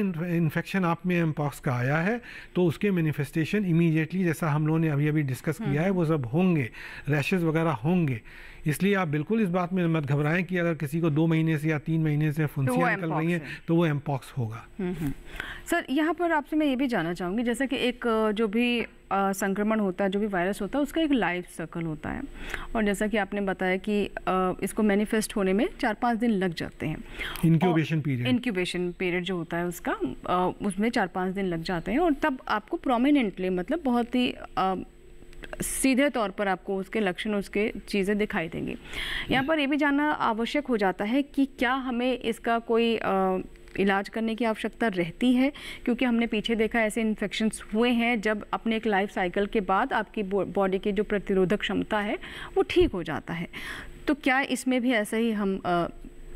इन्फेक्शन आप में एमपॉक्स का आया है तो उसके मैनिफेस्टेशन इमीडिएटली जैसा हम लोगों ने अभी अभी डिस्कस किया है, वो सब होंगे रैशेज वगैरह होंगे। इसलिए आप बिल्कुल इस बात में मत घबराएँ कि अगर किसी को दो महीने से या तीन महीने से फुंसियाँ निकल रही हैं तो वो एमपॉक्स होगा। सर यहाँ पर आपसे मैं ये भी जानना चाहूँगी जैसा कि एक जो भी संक्रमण होता है जो भी वायरस होता है उसका एक लाइफ सर्कल होता है। और जैसा कि आपने बताया कि आ, इसको मैनिफेस्ट होने में चार पाँच दिन लग जाते हैं। इंक्यूबेशन पीरियड इंक्यूबेशन पीरियड जो होता है उसका आ, उसमें चार पाँच दिन लग जाते हैं। और तब आपको प्रोमिनेंटली मतलब बहुत ही सीधे तौर पर आपको उसके लक्षण उसके चीज़ें दिखाई देंगी। यहाँ पर ये भी जानना आवश्यक हो जाता है कि क्या हमें इसका कोई इलाज करने की आवश्यकता रहती है? क्योंकि हमने पीछे देखा ऐसे इन्फेक्शंस हुए हैं जब अपने एक लाइफ साइकिल के बाद आपकी बॉडी की जो प्रतिरोधक क्षमता है वो ठीक हो जाता है। तो क्या इसमें भी ऐसा ही हम आ,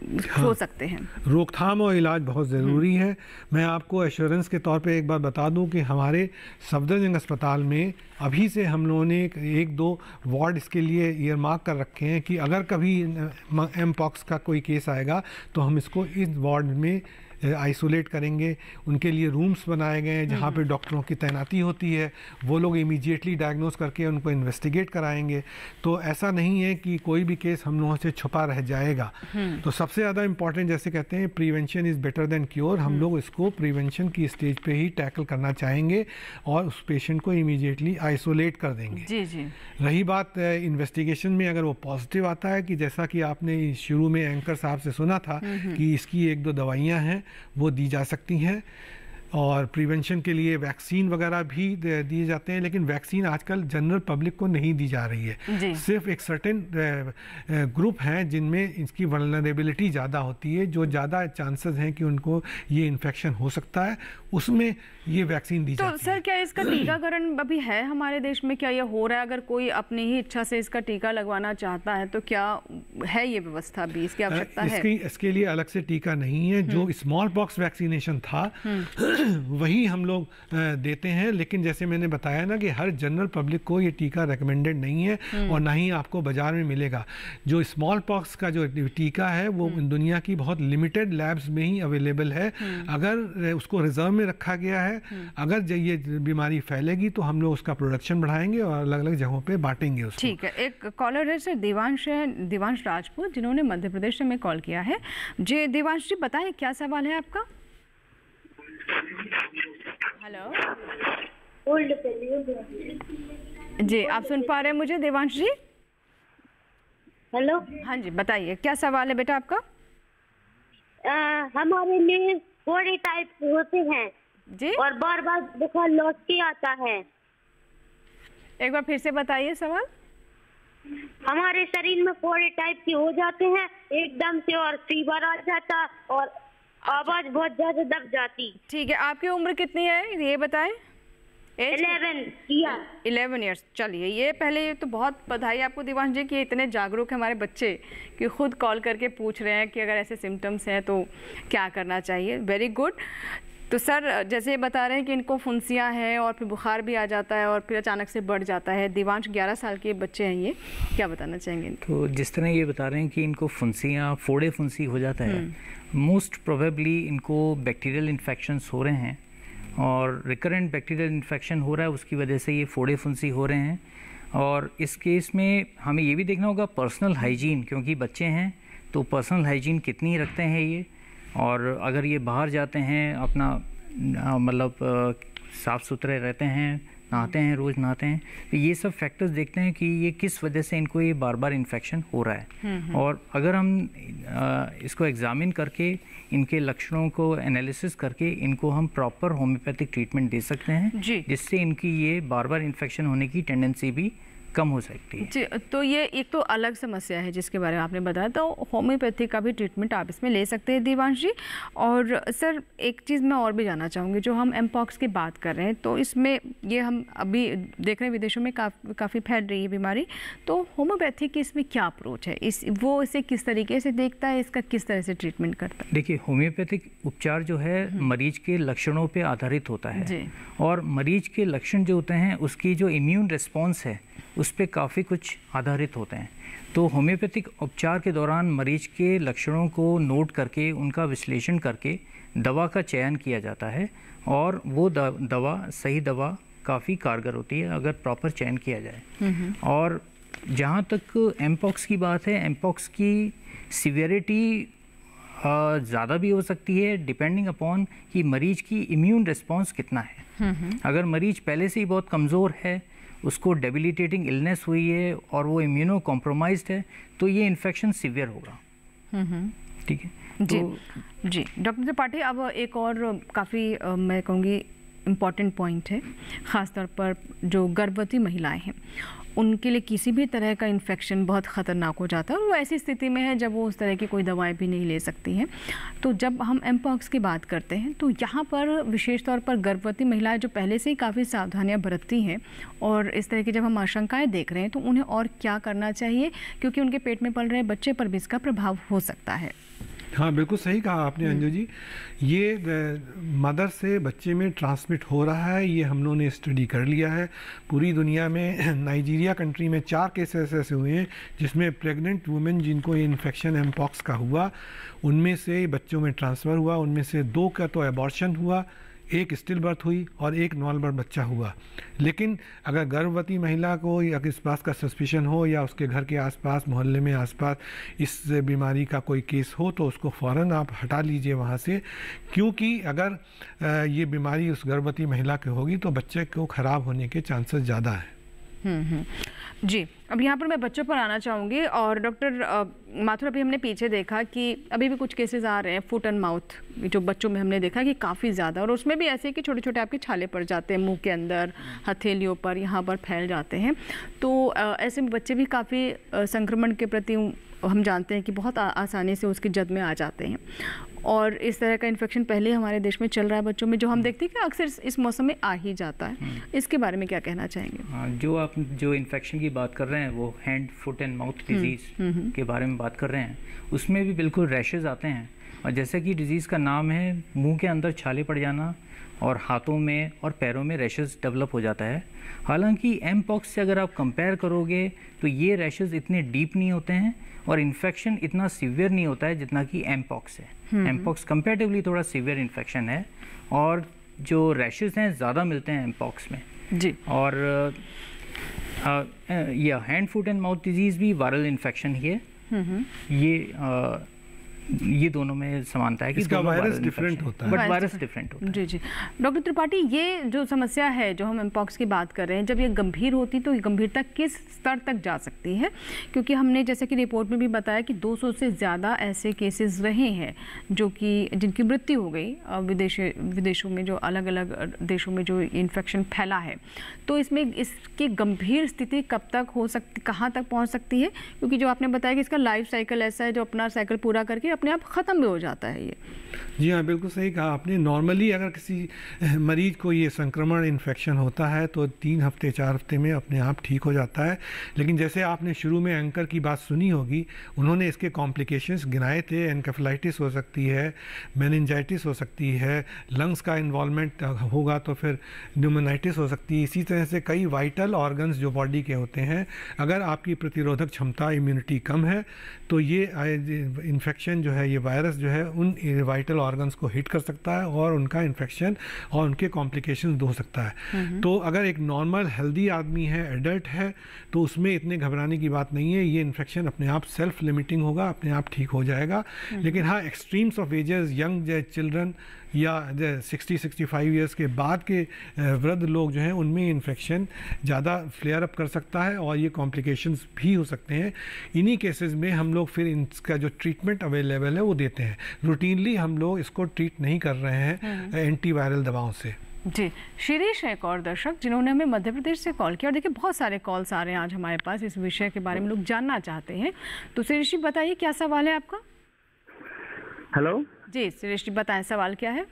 हाँ, हो सकते हैं। रोकथाम और इलाज बहुत ज़रूरी है। मैं आपको एश्योरेंस के तौर पे एक बार बता दूँ कि हमारे सफदरजंग अस्पताल में अभी से हम लोगों ने एक दो वार्ड इसके लिए ईयर मार्क कर रखे हैं कि अगर कभी एम पॉक्स का कोई केस आएगा तो हम इसको इस वार्ड में आइसोलेट करेंगे उनके लिए रूम्स बनाए गए हैं जहाँ पे डॉक्टरों की तैनाती होती है। वो लोग इमीडिएटली डायग्नोस करके उनको इन्वेस्टिगेट कराएँगे। तो ऐसा नहीं है कि कोई भी केस हम लोगों से छुपा रह जाएगा। तो सबसे ज़्यादा इंपॉर्टेंट जैसे कहते हैं prevention is better than cure हम लोग इसको प्रिवेंशन की स्टेज पे ही टैकल करना चाहेंगे और उस पेशेंट को इमीडिएटली आइसोलेट कर देंगे। जी जी। रही बात इन्वेस्टिगेशन में अगर वो पॉजिटिव आता है कि जैसा कि आपने शुरू में एंकर साहब से सुना था कि इसकी एक दो दवाइयाँ हैं वो दी जा सकती हैं। और प्रिवेंशन के लिए वैक्सीन वगैरह भी दिए जाते हैं लेकिन वैक्सीन आजकल जनरल पब्लिक को नहीं दी जा रही है। सिर्फ़ एक सर्टेन ग्रुप हैं जिनमें इसकी वनरेबिलिटी ज़्यादा होती है जो ज़्यादा चांसेस हैं कि उनको ये इन्फेक्शन हो सकता है। उसमें ये वैक्सीन दी तो सर क्या इसका टीकाकरण अभी है हमारे देश में? क्या ये हो रहा है? अगर कोई अपनी ही इच्छा से इसका टीका लगवाना चाहता है तो क्या है ये व्यवस्था भी इसकी आवश्यकता है? इसके लिए अलग से टीका नहीं है। जो स्मॉल पॉक्स वैक्सीनेशन था वही हम लोग देते हैं। लेकिन जैसे मैंने बताया ना कि हर जनरल पब्लिक को ये टीका रिकमेंडेड नहीं है और ना ही आपको बाज़ार में मिलेगा। जो स्मॉल पॉक्स का जो टीका है वो दुनिया की बहुत लिमिटेड लैब्स में ही अवेलेबल है। अगर उसको रिज़र्व में रखा गया है अगर ये बीमारी फैलेगी तो हम लोग उसका प्रोडक्शन बढ़ाएँगे और अलग अलग जगहों पे बांटेंगे उसको। ठीक है एक कॉलर है सर देवांश है देवांश राजपूत जिन्होंने मध्य प्रदेश में कॉल किया है। जी देवांश जी बताएँ क्या सवाल है आपका? हेलो। जी आप सुन पा रहे हैं मुझे देवांश जी? हेलो हाँ जी बताइए क्या सवाल है बेटा आपका? आ, हमारे लिए बॉडी टाइप होते हैं। जी? और बार बार बुखार लौट के आता है। एक बार फिर से बताइए सवाल। हमारे शरीर में फोड़े टाइप के हो जाते हैं एकदम से और फीवर आ जाता और आवाज़ बहुत ज़्यादा दब जाती। ठीक है आपकी उम्र कितनी है ये बताएँ? इलेवन इलेवन ईयर्स चलिए ये पहले ये तो बहुत बधाई आपको दिवान जी कि इतने जागरूक हैं हमारे बच्चे कि खुद कॉल करके पूछ रहे हैं कि अगर ऐसे सिम्टम्स हैं तो क्या करना चाहिए। वेरी गुड तो सर जैसे बता रहे हैं कि इनको फुंसियाँ हैं और फिर बुखार भी आ जाता है और फिर अचानक से बढ़ जाता है। दिवांश 11 साल के बच्चे हैं ये। क्या बताना चाहेंगे तो जिस तरह ये बता रहे हैं कि इनको फुंसियाँ फोड़े फुंसी हो जाता है। मोस्ट प्रोबेबली इनको बैक्टीरियल इन्फेक्शंस हो रहे हैं और रिकरेंट बैक्टीरियल इन्फेक्शन हो रहा है उसकी वजह से ये फोड़े फुंसी हो रहे हैं। और इस केस में हमें ये भी देखना होगा पर्सनल हाइजीन क्योंकि बच्चे हैं तो पर्सनल हाइजीन कितनी रखते हैं ये? और अगर ये बाहर जाते हैं अपना मतलब साफ़ सुथरे रहते हैं नहाते हैं रोज़ नहाते हैं तो ये सब फैक्टर्स देखते हैं कि ये किस वजह से इनको ये बार बार इन्फेक्शन हो रहा है। और अगर हम इसको एग्ज़ामिन करके इनके लक्षणों को एनालिसिस करके इनको हम प्रॉपर होम्योपैथिक ट्रीटमेंट दे सकते हैं जिससे इनकी ये बार बार इन्फेक्शन होने की टेंडेंसी भी कम हो सकती है। जी तो ये एक तो अलग समस्या है जिसके बारे में आपने बताया तो होम्योपैथी का भी ट्रीटमेंट आप इसमें ले सकते हैं दीवांश जी। और सर एक चीज़ मैं और भी जानना चाहूँगी जो हम एमपॉक्स की बात कर रहे हैं तो इसमें ये हम अभी देख रहे हैं विदेशों में काफ़ी काफ़ी फैल रही है बीमारी तो होम्योपैथी की इसमें क्या अप्रोच है? इस वो इसे किस तरीके से देखता है इसका किस तरह से ट्रीटमेंट करता है? देखिए होम्योपैथिक उपचार जो है मरीज़ के लक्षणों पर आधारित होता जी। है और मरीज़ के लक्षण जो होते हैं उसकी जो इम्यून रिस्पॉन्स है उस पर काफ़ी कुछ आधारित होते हैं। तो होम्योपैथिक उपचार के दौरान मरीज़ के लक्षणों को नोट करके उनका विश्लेषण करके दवा का चयन किया जाता है और वो दवा सही दवा काफ़ी कारगर होती है अगर प्रॉपर चयन किया जाए। और जहाँ तक एमपॉक्स की बात है एमपॉक्स की सिवियरिटी ज़्यादा भी हो सकती है डिपेंडिंग अपॉन कि मरीज़ की इम्यून रिस्पॉन्स कितना है। अगर मरीज़ पहले से ही बहुत कमज़ोर है उसको डेबिलिटेटिंग इलनेस हुई है और वो इम्यूनो कॉम्प्रोमाइज है तो ये इन्फेक्शन सिवियर होगा। ठीक है? जी तो जी। डॉक्टर त्रिपाठी अब एक और काफ़ी मैं कहूँगी इंपॉर्टेंट पॉइंट है ख़ासतौर पर जो गर्भवती महिलाएँ हैं। उनके लिए किसी भी तरह का इन्फेक्शन बहुत ख़तरनाक हो जाता है और वो ऐसी स्थिति में है जब वो उस तरह की कोई दवाएँ भी नहीं ले सकती हैं। तो जब हम एमपॉक्स की बात करते हैं तो यहाँ पर विशेष तौर पर गर्भवती महिलाएँ जो पहले से ही काफ़ी सावधानियाँ बरतती हैं और इस तरह की जब हम आशंकाएँ देख रहे हैं तो उन्हें और क्या करना चाहिए? क्योंकि उनके पेट में पल रहे बच्चे पर भी इसका प्रभाव हो सकता है। हाँ बिल्कुल सही कहा आपने अंजू जी। ये मदर से बच्चे में ट्रांसमिट हो रहा है ये हम लोगों ने स्टडी कर लिया है। पूरी दुनिया में नाइजीरिया कंट्री में चार केसेस ऐसे हुए हैं जिसमें प्रेग्नेंट वुमेन जिनको ये इन्फेक्शन एमपॉक्स का हुआ उनमें से बच्चों में ट्रांसफ़र हुआ उनमें से दो का तो एबॉर्शन हुआ एक स्टिल बर्थ हुई और एक नॉन बर्थ बच्चा हुआ। लेकिन अगर गर्भवती महिला को या इस बात का सस्पिशन हो या उसके घर के आसपास, मोहल्ले में आसपास इस बीमारी का कोई केस हो तो उसको फ़ौरन आप हटा लीजिए वहाँ से। क्योंकि अगर ये बीमारी उस गर्भवती महिला की होगी तो बच्चे को ख़राब होने के चांसेस ज़्यादा हैं। जी अब यहाँ पर मैं बच्चों पर आना चाहूँगी और डॉक्टर माथुर, अभी हमने पीछे देखा कि अभी भी कुछ केसेस आ रहे हैं फुट एंड माउथ जो बच्चों में हमने देखा कि काफ़ी ज़्यादा और उसमें भी ऐसे कि छोटे छोटे आपके छाले पड़ जाते हैं मुँह के अंदर, हथेलियों पर, यहाँ पर फैल जाते हैं। तो ऐसे में बच्चे भी काफ़ी संक्रमण के प्रति हम जानते हैं कि बहुत आसानी से उसकी जद में आ जाते हैं। और इस तरह का इन्फेक्शन पहले हमारे देश में चल रहा है बच्चों में जो हम देखते हैं कि अक्सर इस- मौसम में आ ही जाता है। इसके बारे में क्या कहना चाहेंगे? हाँ, जो आप जो इन्फेक्शन की बात कर रहे हैं वो hand foot and mouth disease के बारे में बात कर रहे हैं उसमें भी बिल्कुल रैशेज आते हैं। और जैसे कि डिज़ीज़ का नाम है मुँह के अंदर छाले पड़ जाना और हाथों में और पैरों में रैशेज डेवलप हो जाता है। हालाँकि एम पॉक्स से अगर आप कंपेयर करोगे तो ये रैशेज इतने डीप नहीं होते हैं और इन्फेक्शन इतना सीवियर नहीं होता है जितना कि एम पॉक्स है। एम पॉक्स कंपेरेटिवली थोड़ा सीवियर इन्फेक्शन है और जो रैशेज हैं ज़्यादा मिलते हैं एम पॉक्स में। जी। और अ, अ, ये hand foot and mouth disease भी वायरल इन्फेक्शन ही है। ये अ, ये दोनों में समानता है कि इसका वायरस infection होता है। बट वायरस डिफरेंट होता है। जी जी। डॉक्टर त्रिपाठी ये जो समस्या है जो हम एम्पॉक्स की बात कर रहे हैं जब ये गंभीर होती तो ये गंभीरता किस स्तर तक जा सकती है? क्योंकि हमने जैसे कि रिपोर्ट में भी बताया कि 200 से ज़्यादा ऐसे केसेस रहे हैं जो कि जिनकी मृत्यु हो गई विदेश विदेशों में जो अलग अलग देशों में जो इन्फेक्शन फैला है। तो इसमें इसकी गंभीर स्थिति कब तक हो सकती कहाँ तक पहुँच सकती है? क्योंकि जो आपने बताया कि इसका लाइफ साइकिल ऐसा है जो अपना साइकिल पूरा करके अपने आप ख़त्म भी हो जाता है ये। जी हाँ बिल्कुल सही कहा आपने। नॉर्मली अगर किसी मरीज़ को ये संक्रमण इन्फेक्शन होता है तो तीन हफ़्ते, चार हफ़्ते में अपने आप ठीक हो जाता है। लेकिन जैसे आपने शुरू में एंकर की बात सुनी होगी, उन्होंने इसके कॉम्प्लिकेशंस गिनाए थे। एनकेफलाइटिस हो सकती है मेनिंजाइटिस हो सकती है लंग्स का इन्वॉलमेंट होगा तो फिर न्यूमोनाइटिस हो सकती है। इसी तरह से कई वाइटल ऑर्गन्स जो बॉडी के होते हैं, अगर आपकी प्रतिरोधक क्षमता इम्यूनिटी कम है तो ये इन्फेक्शन जो है ये वायरस जो है उन वाइटल ऑर्गन्स को हिट कर सकता है और उनका इन्फेक्शन और उनके कॉम्प्लिकेशन हो सकता है। तो अगर एक नॉर्मल हेल्दी आदमी है एडल्ट है तो उसमें इतने घबराने की बात नहीं है ये इन्फेक्शन अपने आप सेल्फ लिमिटिंग होगा अपने आप ठीक हो जाएगा। लेकिन हाँ extremes of ages young children या सिक्सटी सिक्सटी फाइव ईयर्स के बाद के वृद्ध लोग जो हैं उनमें इन्फेक्शन ज़्यादा फ्लेयर अप कर सकता है और ये कॉम्प्लिकेशंस भी हो सकते हैं। इन्हीं केसेस में हम लोग फिर इसका जो ट्रीटमेंट अवेलेबल है वो देते हैं। रूटीनली हम लोग इसको ट्रीट नहीं कर रहे हैं एंटी वायरल दवाओं से। जी शिरीष है एक और दर्शक जिन्होंने हमें मध्य प्रदेश से कॉल किया। और देखिए बहुत सारे कॉल्स आ रहे हैं आज हमारे पास इस विषय के बारे में लोग जानना चाहते हैं। तो शिरीष जी बताइए क्या सवाल है आपका? हेलो जी सुरेश जी बताएँ सवाल क्या है?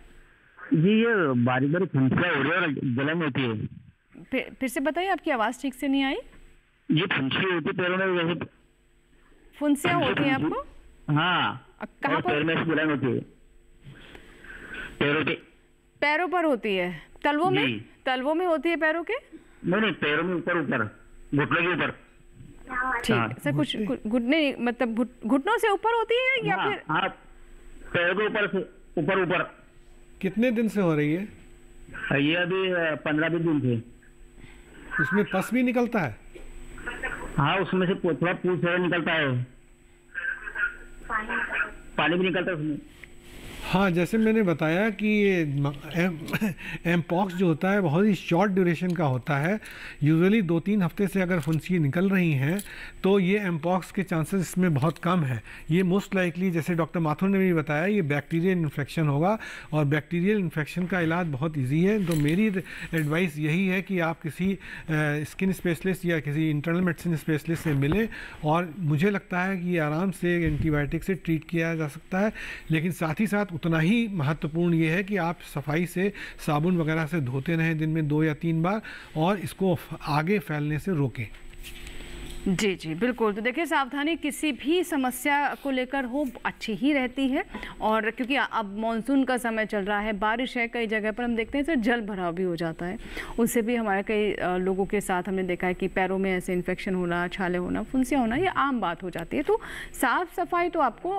जी ये बारी बारी फंसिया हो रही है और जलन होती है। फिर फिर से बताइए आपकी आवाज़ ठीक से नहीं आई? ये फंसी होती है पैरों में जैसे फुंसियाँ होती हैं आपको? हाँ। कहाँ पर? पैर में जलन होती है। पैरों के। पैरों पर होती है। तलवों में? तलवों में होती है पैरों के? नहीं नहीं पैरों में ऊपर ऊपर। घुटनों के ऊपर। ठीक हाँ। सर कुछ घुटने मतलब घुटनों से ऊपर होती है या हाँ, फिर हाँ पैरों के ऊपर से ऊपर ऊपर। कितने दिन से हो रही है? ये अभी पंद्रह बीस दिन थे उसमें पस भी निकलता है? हाँ उसमें से थोड़ा पूछ निकलता है। पानी भी निकलता है उसमें। हाँ जैसे मैंने बताया कि ये एम पॉक्स जो होता है, बहुत ही शॉर्ट ड्यूरेशन का होता है। यूजुअली दो तीन हफ़्ते से अगर फुंसी निकल रही हैं तो ये एम पॉक्स के चांसेस इसमें बहुत कम है। ये मोस्ट लाइकली जैसे डॉक्टर माथुर ने भी बताया, ये बैक्टीरियल इन्फेक्शन होगा और बैक्टीरियल इन्फेक्शन का इलाज बहुत ईजी है। तो मेरी एडवाइस यही है कि आप किसी स्किन स्पेशलिस्ट या किसी इंटरनल मेडिसिन स्पेशलिस्ट से मिलें और मुझे लगता है कि ये आराम से एंटीबायोटिक से ट्रीट किया जा सकता है। लेकिन साथ ही साथ उतना ही महत्वपूर्ण ये है कि आप सफ़ाई से साबुन वगैरह से धोते रहें दिन में दो या तीन बार और इसको आगे फैलने से रोकें। जी जी, बिल्कुल। तो देखिए, सावधानी किसी भी समस्या को लेकर हो, अच्छी ही रहती है। और क्योंकि अब मानसून का समय चल रहा है, बारिश है कई जगह पर, हम देखते हैं, सर, जल भराव भी हो जाता है। उससे भी हमारे कई लोगों के साथ हमने देखा है कि पैरों में ऐसे इन्फेक्शन होना, छाले होना, फुंसियाँ होना, ये आम बात हो जाती है। तो साफ़ सफ़ाई तो आपको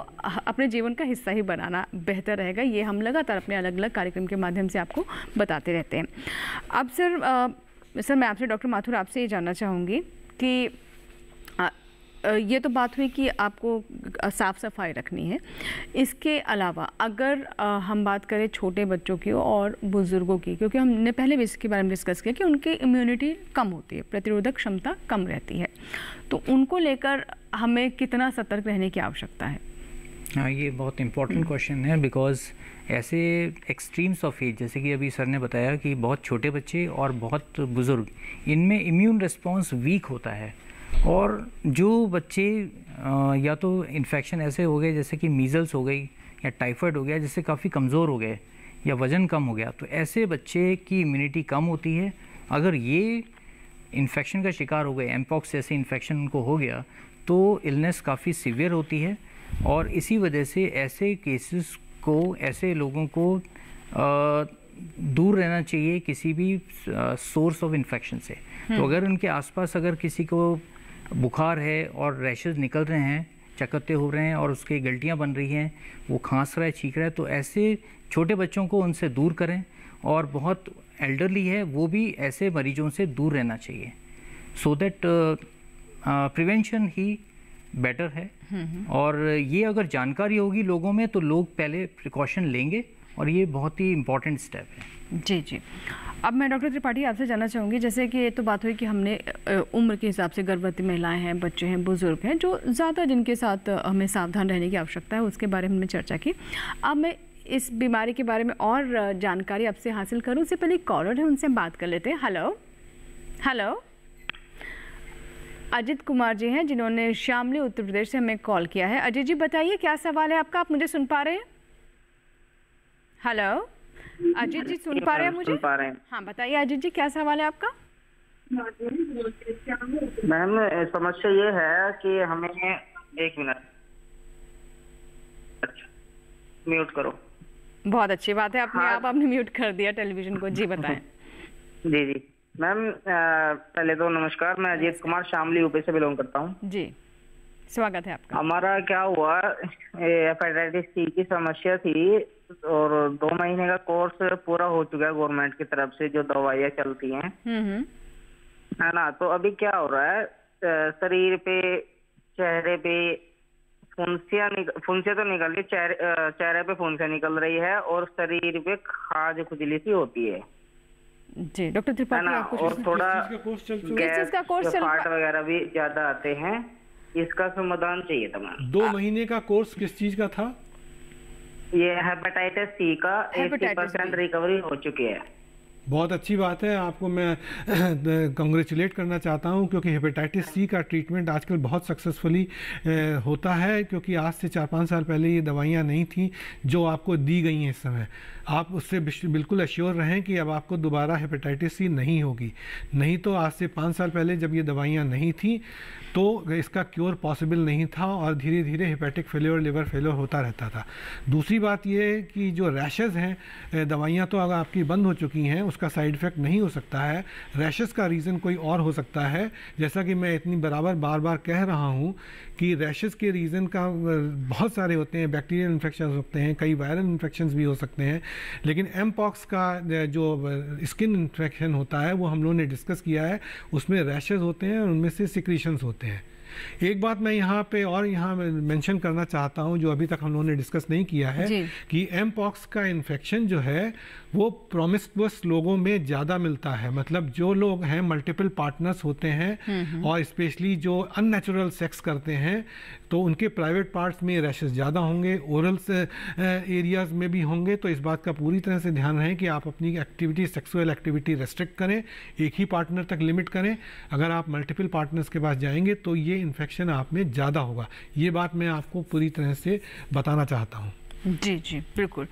अपने जीवन का हिस्सा ही बनाना बेहतर रहेगा। ये हम लगातार अपने अलग अलग कार्यक्रम के माध्यम से आपको बताते रहते हैं। अब सर सर, मैं आपसे, डॉक्टर माथुर, आपसे ये जानना चाहूँगी कि ये तो बात हुई कि आपको साफ़ सफ़ाई रखनी है। इसके अलावा अगर हम बात करें छोटे बच्चों की और बुज़ुर्गों की क्योंकि हमने पहले भी इसके बारे में डिस्कस किया कि उनकी इम्यूनिटी कम होती है प्रतिरोधक क्षमता कम रहती है। तो उनको लेकर हमें कितना सतर्क रहने की आवश्यकता है? हाँ ये बहुत इम्पोर्टेंट क्वेश्चन है बिकॉज़ ऐसे एक्सट्रीम्स ऑफ़ एज जैसे कि अभी सर ने बताया कि बहुत छोटे बच्चे और बहुत बुज़ुर्ग इनमें इम्यून रिस्पॉन्स वीक होता है। और जो बच्चे या तो इन्फेक्शन ऐसे हो गए जैसे कि मीज़ल्स हो गई या टाइफाइड हो गया जिससे काफ़ी कमज़ोर हो गए या वज़न कम हो गया तो ऐसे बच्चे की इम्यूनिटी कम होती है। अगर ये इन्फेक्शन का शिकार हो गए एमपॉक्स जैसे इन्फेक्शन उनको हो गया तो इलनेस काफ़ी सीवियर होती है। और इसी वजह से ऐसे केसेस को ऐसे लोगों को अ, दूर रहना चाहिए किसी भी सोर्स ऑफ़ इन्फेक्शन से। तो अगर उनके आसपास अगर किसी को बुखार है और रैशेज निकल रहे हैं चकत्ते हो रहे हैं और उसकी गल्टियाँ बन रही हैं वो खांस रहा है छींक रहा है तो ऐसे छोटे बच्चों को उनसे दूर करें और बहुत एल्डरली है वो भी ऐसे मरीजों से दूर रहना चाहिए। सो दैट प्रिवेंशन ही बेटर है। और ये अगर जानकारी होगी लोगों में तो लोग पहले प्रिकॉशन लेंगे। और ये बहुत ही इंपॉर्टेंट स्टेप है। जी जी। अब मैं डॉक्टर त्रिपाठी आपसे जानना चाहूँगी, जैसे कि ये तो बात हुई कि हमने उम्र के हिसाब से गर्भवती महिलाएँ हैं, बच्चे हैं, बुज़ुर्ग हैं, जो ज़्यादा जिनके साथ हमें सावधान रहने की आवश्यकता है, उसके बारे में हमने चर्चा की। अब मैं इस बीमारी के बारे में और जानकारी आपसे हासिल करूँ। उससे पहले कॉलर है, उनसे बात कर लेते हैं। हेलो हेलो अजित कुमार जी हैं, जिन्होंने शामली उत्तर प्रदेश से हमें कॉल किया है। अजय जी, बताइए, क्या सवाल है आपका? आप मुझे सुन पा रहे हैं? हेलो? अजीत जी सुन पा रहे हैं मुझे? सुन पा रहे हैं। हाँ बताइए अजित जी क्या सवाल है आपका? मैम समस्या ये है कि हमें एक मिनट। अच्छा म्यूट करो। बहुत अच्छी बात है अपने हाँ। आप आपने म्यूट कर दिया टेलीविज़न को। जी बताएँ। जी जी। मैम पहले तो नमस्कार मैं अजीत कुमार शामली यूपी से बिलोंग करता हूँ। जी स्वागत है आपका। हमारा क्या हुआ हेपेटाइटिस सी की समस्या थी और दो महीने का कोर्स पूरा हो चुका है गवर्नमेंट की तरफ़ से जो दवाइयाँ चलती हैं। हम्म हम्म। है ना? तो अभी क्या हो रहा है? शरीर पे चेहरे पे फुंसियाँ निक, फुंसियाँ तो निकल रही चेहरे चेहरे पे फुंसियाँ निकल रही है और शरीर पे खाज खुजली सी होती है। जी डॉक्टर है त्रिपाठी ना? आपको और थोड़ा गैस का कोर्स चल फाट वगैरह भी ज़्यादा आते हैं इसका समाधान चाहिए था मैम। दो महीने का कोर्स किस चीज़ का था? ये हेपेटाइटिस सी का एटी परसेंट रिकवरी हो चुकी है। बहुत अच्छी बात है। आपको मैं कंग्रेचुलेट करना चाहता हूँ क्योंकि हेपेटाइटिस सी का ट्रीटमेंट आजकल बहुत सक्सेसफुली होता है क्योंकि आज से चार पाँच साल पहले ये दवाइयाँ नहीं थी जो आपको दी गई हैं इस समय। आप उससे बिल्कुल अश्योर रहें कि अब आपको दोबारा हेपेटाइटिस सी नहीं होगी। नहीं तो आज से पाँच साल पहले जब ये दवाइयाँ नहीं थी तो इसका क्योर पॉसिबल नहीं था और धीरे धीरे हेपेटिक फेलियर लिवर फेलियर होता रहता था। दूसरी बात ये है कि जो रैशेज़ हैं दवाइयाँ तो अगर आपकी बंद हो चुकी हैं उसका साइड इफ़ेक्ट नहीं हो सकता है। रैशेज़ का रीज़न कोई और हो सकता है। जैसा कि मैं इतनी बराबर बार बार कह रहा हूँ कि रैशेज़ के रीज़न का, बहुत सारे होते हैं बैक्टीरियल इन्फेक्शन होते हैं, कई वायरल इन्फेक्शन भी हो सकते हैं। लेकिन एम पॉक्स का, जो स्किन इन्फेक्शन होता है, वो हम लोगों ने डिस्कस किया है। उसमें रैशेज़ होते हैं और उनमें से सिक्रीशंस होते हैं। एक बात मैं यहाँ पे और यहाँ मेंशन करना चाहता हूँ जो अभी तक हम लोगों ने डिस्कस नहीं किया है कि एम पॉक्स का इन्फेक्शन जो है वो प्रोमिस्कुअस लोगों में ज़्यादा मिलता है। मतलब जो लोग हैं मल्टीपल पार्टनर्स होते हैं और स्पेशली जो अननेचुरल सेक्स करते हैं तो उनके प्राइवेट पार्ट्स में रैशेज ज़्यादा होंगे ओरल एरियाज़ में भी होंगे तो इस बात का पूरी तरह से ध्यान रहे कि आप अपनी एक्टिविटी सेक्सुअल एक्टिविटी रेस्ट्रिक्ट करें, एक ही पार्टनर तक लिमिट करें। अगर आप मल्टीपल पार्टनर्स के पास जाएँगे तो ये इन्फेक्शन आप में ज़्यादा होगा। ये बात मैं आपको पूरी तरह से बताना चाहता हूँ। जी जी, बिल्कुल।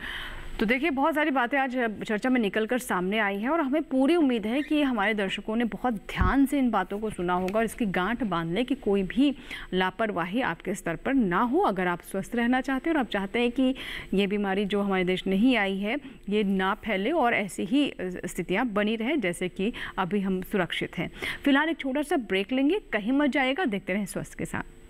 तो देखिए, बहुत सारी बातें आज चर्चा में निकल कर सामने आई हैं और हमें पूरी उम्मीद है कि हमारे दर्शकों ने बहुत ध्यान से इन बातों को सुना होगा और इसकी गांठ बाँध लें कि कोई भी लापरवाही आपके स्तर पर ना हो। अगर आप स्वस्थ रहना चाहते हैं और आप चाहते हैं कि ये बीमारी जो हमारे देश नहीं आई है, ये ना फैले और ऐसी ही स्थितियाँ बनी रहें जैसे कि अभी हम सुरक्षित हैं। फ़िलहाल एक छोटा सा ब्रेक लेंगे, कहीं मत जाएगा देखते रहें स्वस्थ के साथ।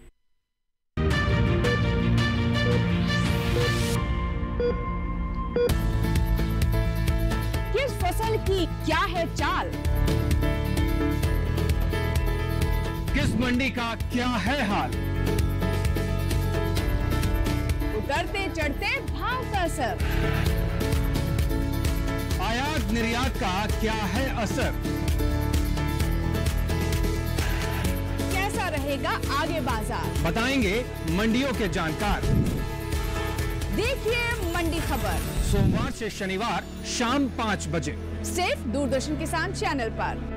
की क्या है चाल? किस मंडी का क्या है हाल? उतरते चढ़ते भाव का असर आयात निर्यात का क्या है असर? कैसा रहेगा आगे बाज़ार? बताएँगे मंडियों के जानकार। देखिए मंडी खबर। सोमवार से शनिवार शाम पाँच बजे। सिर्फ़ दूरदर्शन किसान चैनल पर।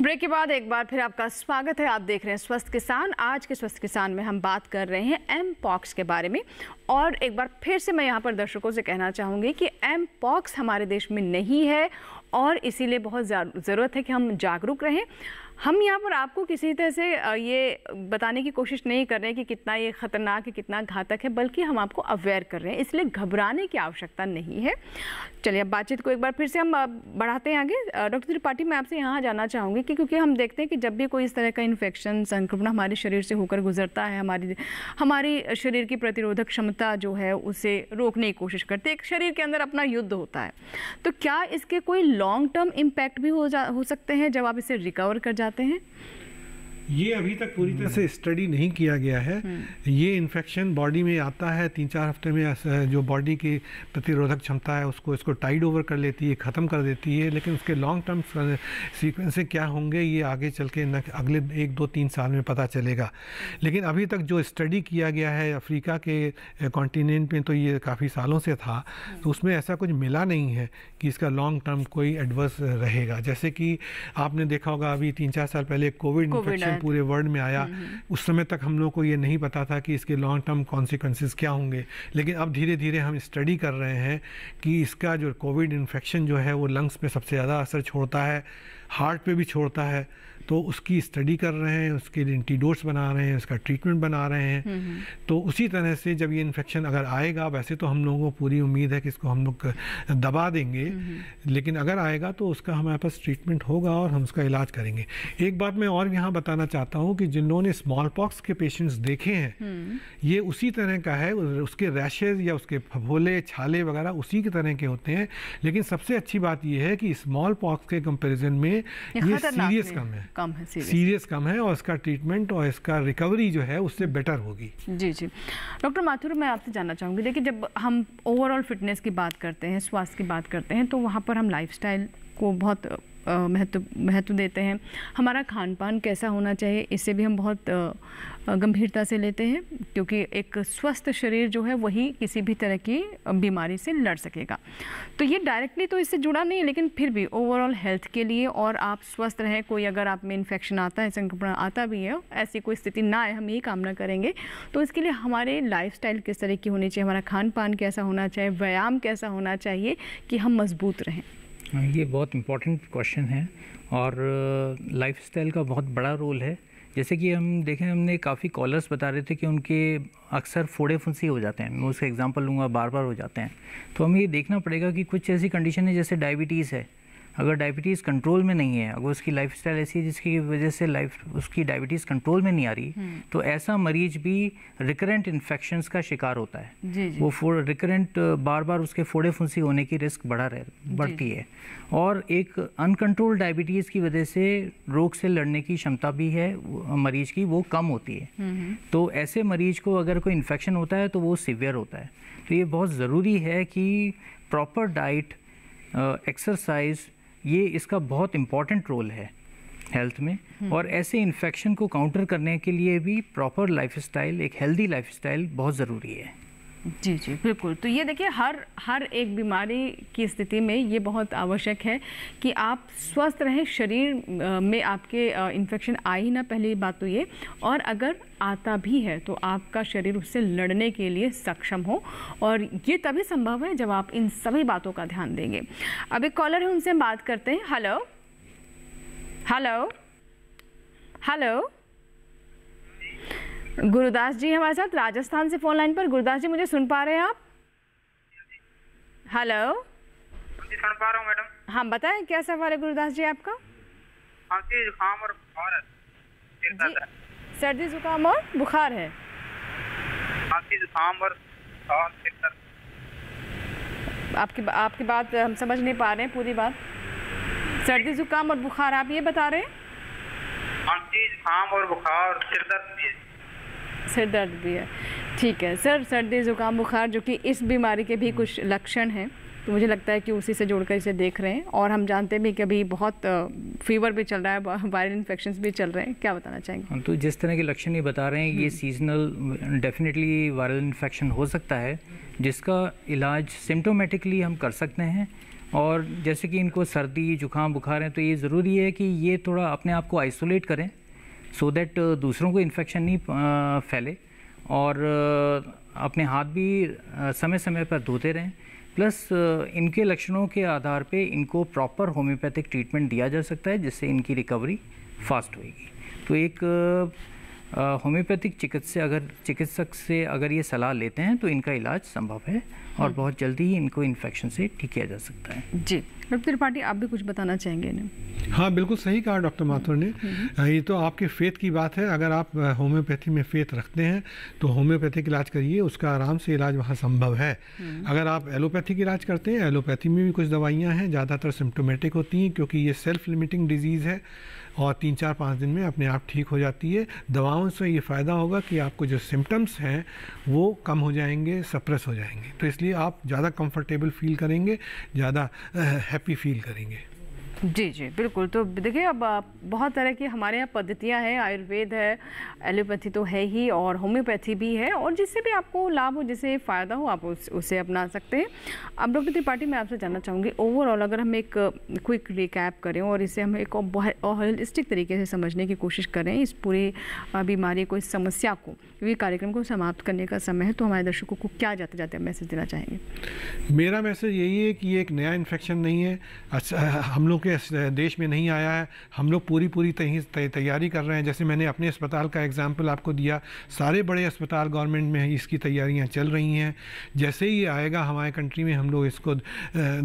ब्रेक के बाद एक बार फिर आपका स्वागत है। आप देख रहे हैं स्वस्थ किसान। आज के स्वस्थ किसान में हम बात कर रहे हैं एम पॉक्स के बारे में। और एक बार फिर से मैं यहाँ पर दर्शकों से कहना चाहूँगी कि एम पॉक्स हमारे देश में नहीं है और इसीलिए बहुत ज़रूरत है कि हम जागरूक रहें। हम यहाँ पर आपको किसी तरह से ये बताने की कोशिश नहीं कर रहे हैं कि कितना ये ख़तरनाक है कितना घातक है, बल्कि हम आपको अवेयर कर रहे हैं, इसलिए घबराने की आवश्यकता नहीं है। चलिए, अब बातचीत को एक बार फिर से हम बढ़ाते हैं आगे। डॉक्टर त्रिपाठी, मैं आपसे यहाँ जाना चाहूँगी कि क्योंकि हम देखते हैं कि जब भी कोई इस तरह का इन्फेक्शन संक्रमण हमारे शरीर से होकर गुजरता है, हमारी हमारी शरीर की प्रतिरोधक क्षमता जो है, उसे रोकने की कोशिश करते हैं। एक शरीर के अंदर अपना युद्ध होता है। तो क्या इसके कोई लॉन्ग टर्म इम्पैक्ट भी हो जा, हो सकते हैं जब आप इसे रिकवर कर जाते हैं। ये अभी तक पूरी तरह से स्टडी नहीं किया गया है। ये इन्फेक्शन बॉडी में आता है तीन चार हफ़्ते में जो बॉडी की प्रतिरोधक क्षमता है उसको इसको टाइड ओवर कर लेती है ख़त्म कर देती है लेकिन उसके लॉन्ग टर्म सीक्वेंस क्या होंगे ये आगे चल के न अगले एक दो तीन साल में पता चलेगा। लेकिन अभी तक जो स्टडी किया गया है अफ्रीका के कॉन्टीनेंट में तो ये काफ़ी सालों से था तो उसमें ऐसा कुछ मिला नहीं है कि इसका लॉन्ग टर्म कोई एडवर्स रहेगा। जैसे कि आपने देखा होगा अभी तीन चार साल पहले कोविड कोविड इन्फेक्शन आया पूरे वर्ल्ड में आया। उस समय तक हम लोग को ये नहीं पता था कि इसके लॉन्ग टर्म कॉन्सिक्वेंसेज क्या होंगे। लेकिन अब धीरे धीरे हम स्टडी कर रहे हैं कि इसका जो कोविड इन्फेक्शन जो है वो लंग्स पे सबसे ज़्यादा असर छोड़ता है हार्ट पे भी छोड़ता है। तो उसकी स्टडी कर रहे हैं उसके एंटीडोट्स बना रहे हैं उसका ट्रीटमेंट बना रहे हैं। तो उसी तरह से जब ये इन्फेक्शन अगर आएगा वैसे तो हम लोगों को पूरी उम्मीद है कि इसको हम लोग दबा देंगे। लेकिन अगर आएगा तो उसका हमारे पास ट्रीटमेंट होगा और हम उसका इलाज करेंगे। एक बात मैं और यहाँ बताना चाहता हूँ कि जिन लोगों ने स्मॉल पॉक्स के पेशेंट्स देखे हैं ये उसी तरह का है उसके रैशेज या उसके फफोले छाले वगैरह उसी के तरह के होते हैं। लेकिन सबसे अच्छी बात यह है कि स्मॉल पॉक्स के कंपैरिजन में ये सीरियस कम है। कम है सीरियस कम है और इसका ट्रीटमेंट और इसका रिकवरी जो है उससे बेटर होगी। जी जी. डॉक्टर माथुर मैं आपसे जानना चाहूँगी देखिए जब हम ओवरऑल फिटनेस की बात करते हैं स्वास्थ्य की बात करते हैं तो वहाँ पर हम लाइफ को बहुत महत्व महत्व देते हैं। हमारा खान पान कैसा होना चाहिए इससे भी हम बहुत गंभीरता से लेते हैं, क्योंकि एक स्वस्थ शरीर जो है, वही किसी भी तरह की बीमारी से लड़ सकेगा। तो ये डायरेक्टली तो इससे जुड़ा नहीं है लेकिन फिर भी ओवरऑल हेल्थ के लिए और आप स्वस्थ रहें, कोई अगर आप में इन्फेक्शन आता है, संक्रमण आता भी है, ऐसी कोई स्थिति ना आए, हम यही कामना करेंगे। तो इसके लिए हमारे लाइफस्टाइल किस तरह की होनी चाहिए, हमारा खान पान कैसा होना चाहिए, व्यायाम कैसा होना चाहिए, कि हम मज़बूत रहें। ये बहुत इम्पोर्टेंट क्वेश्चन है और लाइफस्टाइल का बहुत बड़ा रोल है। जैसे कि हम देखें, हमने काफ़ी कॉलर्स बता रहे थे कि उनके अक्सर फोड़े फुंसी हो जाते हैं। मैं उसका एग्जांपल लूँगा बार बार हो जाते हैं। तो हमें ये देखना पड़ेगा कि कुछ ऐसी कंडीशन है जैसे डायबिटीज़ है। अगर डायबिटीज़ कंट्रोल में नहीं है अगर उसकी लाइफस्टाइल ऐसी है जिसकी वजह से लाइफ उसकी डायबिटीज़ कंट्रोल में नहीं आ रही तो ऐसा मरीज़ भी रिकरेंट इन्फेक्शन का शिकार होता है। जी जी। वो फोड़ रिकरेंट बार बार उसके फोड़े फुंसी होने की रिस्क बढ़ा रह बढ़ती है। और एक अनकंट्रोल डायबिटीज़ की वजह से रोग से लड़ने की क्षमता भी है मरीज़ की वो कम होती है। तो ऐसे मरीज़ को अगर कोई इन्फेक्शन होता है तो वो सीवियर होता है। तो ये बहुत ज़रूरी है कि प्रॉपर डाइट एक्सरसाइज ये इसका बहुत इंपॉर्टेंट रोल है हेल्थ में। और ऐसे इन्फेक्शन को काउंटर करने के लिए भी प्रॉपर लाइफस्टाइल एक हेल्दी लाइफस्टाइल बहुत ज़रूरी है। जी जी, बिल्कुल। तो ये देखिए, हर हर एक बीमारी की स्थिति में ये बहुत आवश्यक है कि आप स्वस्थ रहें, शरीर में आपके इन्फेक्शन आ ही ना, पहली बात तो ये। और अगर आता भी है तो आपका शरीर उससे लड़ने के लिए सक्षम हो। और ये तभी संभव है जब आप इन सभी बातों का ध्यान देंगे। अब एक कॉलर है, उनसे हम बात करते हैं। Hello hello hello Gurudas ji हमारे साथ राजस्थान से फ़ोन लाइन पर। गुरुदास जी मुझे सुन पा रहे हैं आप? हेलो सुन पा रहा हूँ मैडम। हाँ बताएँ क्या सवाल है गुरुदास जी आपका? खांसी जुकाम और बुखार है। है। सर्दी जुकाम और बुखार है। खांसी जुकाम और आपकी आपकी बात हम समझ नहीं पा रहे हैं पूरी बात। सर्दी जुकाम और बुखार आप ये बता रहे हैं? खांसी जुकाम और बुखार सिर दर्द है। सिर दर्द भी है। ठीक है सर सर्दी जुकाम बुखार जो कि इस बीमारी के भी कुछ लक्षण हैं तो मुझे लगता है कि उसी से जोड़कर इसे देख रहे हैं। और हम जानते भी कि अभी बहुत फीवर भी चल रहा है वायरल इन्फेक्शन भी चल रहे हैं। क्या बताना चाहेंगे? हम तो जिस तरह के लक्षण ये बता रहे हैं ये सीजनल डेफिनेटली वायरल इन्फेक्शन हो सकता है जिसका इलाज सिम्टोमेटिकली हम कर सकते हैं। और जैसे कि इनको सर्दी जुकाम बुखार है तो ये ज़रूरी है कि ये थोड़ा अपने आप को आइसोलेट करें। सो दैट दूसरों को इन्फेक्शन नहीं फैले। और अपने हाथ भी समय समय पर धोते रहें। प्लस इनके लक्षणों के आधार पे इनको प्रॉपर होम्योपैथिक ट्रीटमेंट दिया जा सकता है, जिससे इनकी रिकवरी फास्ट होएगी। तो एक होम्योपैथिक चिकित्सा अगर चिकित्सक से अगर ये सलाह लेते हैं तो इनका इलाज संभव है और बहुत जल्दी ही इनको इन्फेक्शन से ठीक किया जा सकता है। जी डॉक्टर त्रिपाठी आप भी कुछ बताना चाहेंगे इन्हें? हाँ बिल्कुल सही कहा डॉक्टर माथुर ने। ये तो आपके फेथ की बात है। अगर आप होम्योपैथी में फेथ रखते हैं तो होम्योपैथिक इलाज करिए उसका आराम से इलाज वहाँ संभव है। अगर आप एलोपैथिक इलाज करते हैं एलोपैथी में भी कुछ दवाइयाँ हैं ज़्यादातर सिम्टोमेटिक होती हैं क्योंकि ये सेल्फ लिमिटिंग डिज़ीज़ है। और तीन चार पाँच दिन में अपने आप ठीक हो जाती है। दवाओं से ये फ़ायदा होगा कि आपको जो सिम्टम्स हैं, वो कम हो जाएँगे सप्रेस हो जाएँगे। तो इसलिए आप ज़्यादा कंफर्टेबल फील करेंगे, ज़्यादा हैप्पी फील करेंगे। जी जी बिल्कुल। तो देखिए अब बहुत तरह की हमारे यहाँ पद्धतियाँ हैं। आयुर्वेद है एलोपैथी तो है ही और होम्योपैथी भी है और जिससे भी आपको लाभ हो जिससे फ़ायदा हो आप उस, उसे अपना सकते हैं। अब डॉक्टर त्रिपाठी मैं आपसे जानना चाहूँगी ओवरऑल अगर हम एक क्विक रिकैप करें और इसे हम एक होलिस्टिक तरीके से समझने की कोशिश करें इस पूरी बीमारी को इस समस्या को क्योंकि कार्यक्रम को समाप्त करने का समय है तो हमारे दर्शकों को क्या जाते जाते मैसेज देना चाहेंगे? मेरा मैसेज यही है कि ये एक नया इन्फेक्शन नहीं है। हम लोग के देश में नहीं आया है। हम लोग पूरी पूरी तैयारी कर रहे हैं। जैसे मैंने अपने अस्पताल का एग्ज़ाम्पल आपको दिया, सारे बड़े अस्पताल गवर्नमेंट में इसकी तैयारियाँ चल रही हैं। जैसे ही आएगा हमारे कंट्री में, हम लोग इसको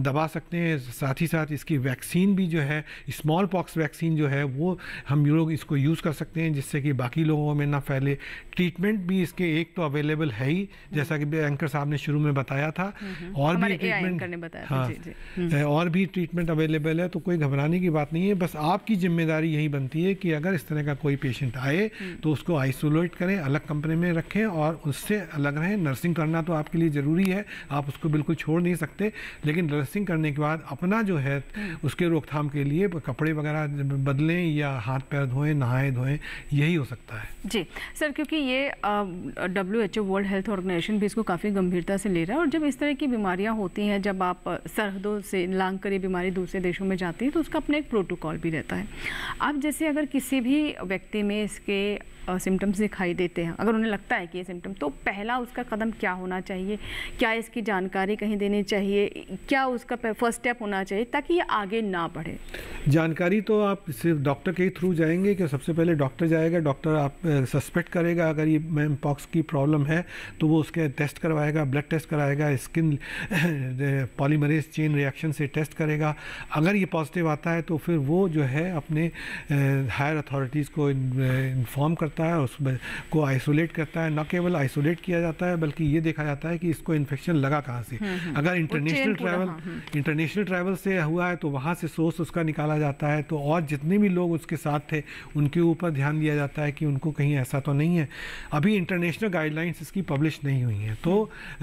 दबा सकते हैं। साथ ही साथ इसकी वैक्सीन भी जो है स्मॉल पॉक्स वैक्सीन जो है, वो हम लोग इसको यूज़ कर सकते हैं, जिससे कि बाकी लोगों में ना फैले। ट्रीटमेंट भी इसके एक तो अवेलेबल है ही जैसा कि एंकर साहब ने शुरू में बताया था और भी ट्रीटमेंट हाँ। जी, जी। और भी ट्रीटमेंट अवेलेबल है तो कोई घबराने की बात नहीं है बस आपकी ज़िम्मेदारी यही बनती है कि अगर इस तरह का कोई पेशेंट आए तो उसको आइसोलेट करें अलग कंपनी में रखें और उससे अलग रहें। नर्सिंग करना तो आपके लिए ज़रूरी है आप उसको बिल्कुल छोड़ नहीं सकते लेकिन नर्सिंग करने के बाद अपना जो है उसके रोकथाम के लिए कपड़े वगैरह बदलें या हाथ पैर धोएँ नहाएँ धोएँ यही हो सकता है। जी। सर क्योंकि ये W H O world health organization भी इसको काफ़ी गंभीरता से ले रहा है और जब इस तरह की बीमारियाँ होती हैं, जब आप सरहदों से लांग कर ये बीमारी दूसरे देशों में जाती है तो उसका अपना एक प्रोटोकॉल भी रहता है। अब जैसे अगर किसी भी व्यक्ति में इसके सिम्टम्स दिखाई देते हैं। अगर उन्हें लगता है कि ये सिम्टम तो पहला उसका कदम क्या होना चाहिए? क्या इसकी जानकारी कहीं देनी चाहिए? क्या उसका फ़र्स्ट स्टेप होना चाहिए ताकि ये आगे ना बढ़े? जानकारी तो आप सिर्फ़ डॉक्टर के थ्रू जाएँगे कि सबसे पहले डॉक्टर जाएगा डॉक्टर आप सस्पेक्ट करेगा, अगर ये मैम पॉक्स की प्रॉब्लम है तो वो उसके टेस्ट करवाएगा ब्लड टेस्ट कराएगा स्किन पॉलीमरेज चेन रिएक्शन से टेस्ट करेगा। अगर ये पॉजिटिव आता है तो फिर वो जो है अपने हायर अथॉरिटीज़ को इन्फॉर्म करता है उस को आइसोलेट करता है न केवल आइसोलेट किया जाता है बल्कि ये देखा जाता है कि इसको इन्फेक्शन लगा कहाँ से? अगर इंटरनेशनल ट्रैवल इंटरनेशनल ट्रैवल से हुआ है तो वहाँ से सोर्स उसका निकाला जाता है तो और जितने भी लोग उसके साथ थे उनके ऊपर ध्यान दिया जाता है कि उनको कहीं ऐसा तो नहीं है। अभी इंटरनेशनल गाइडलाइंस इसकी पब्लिश नहीं हुई हैं तो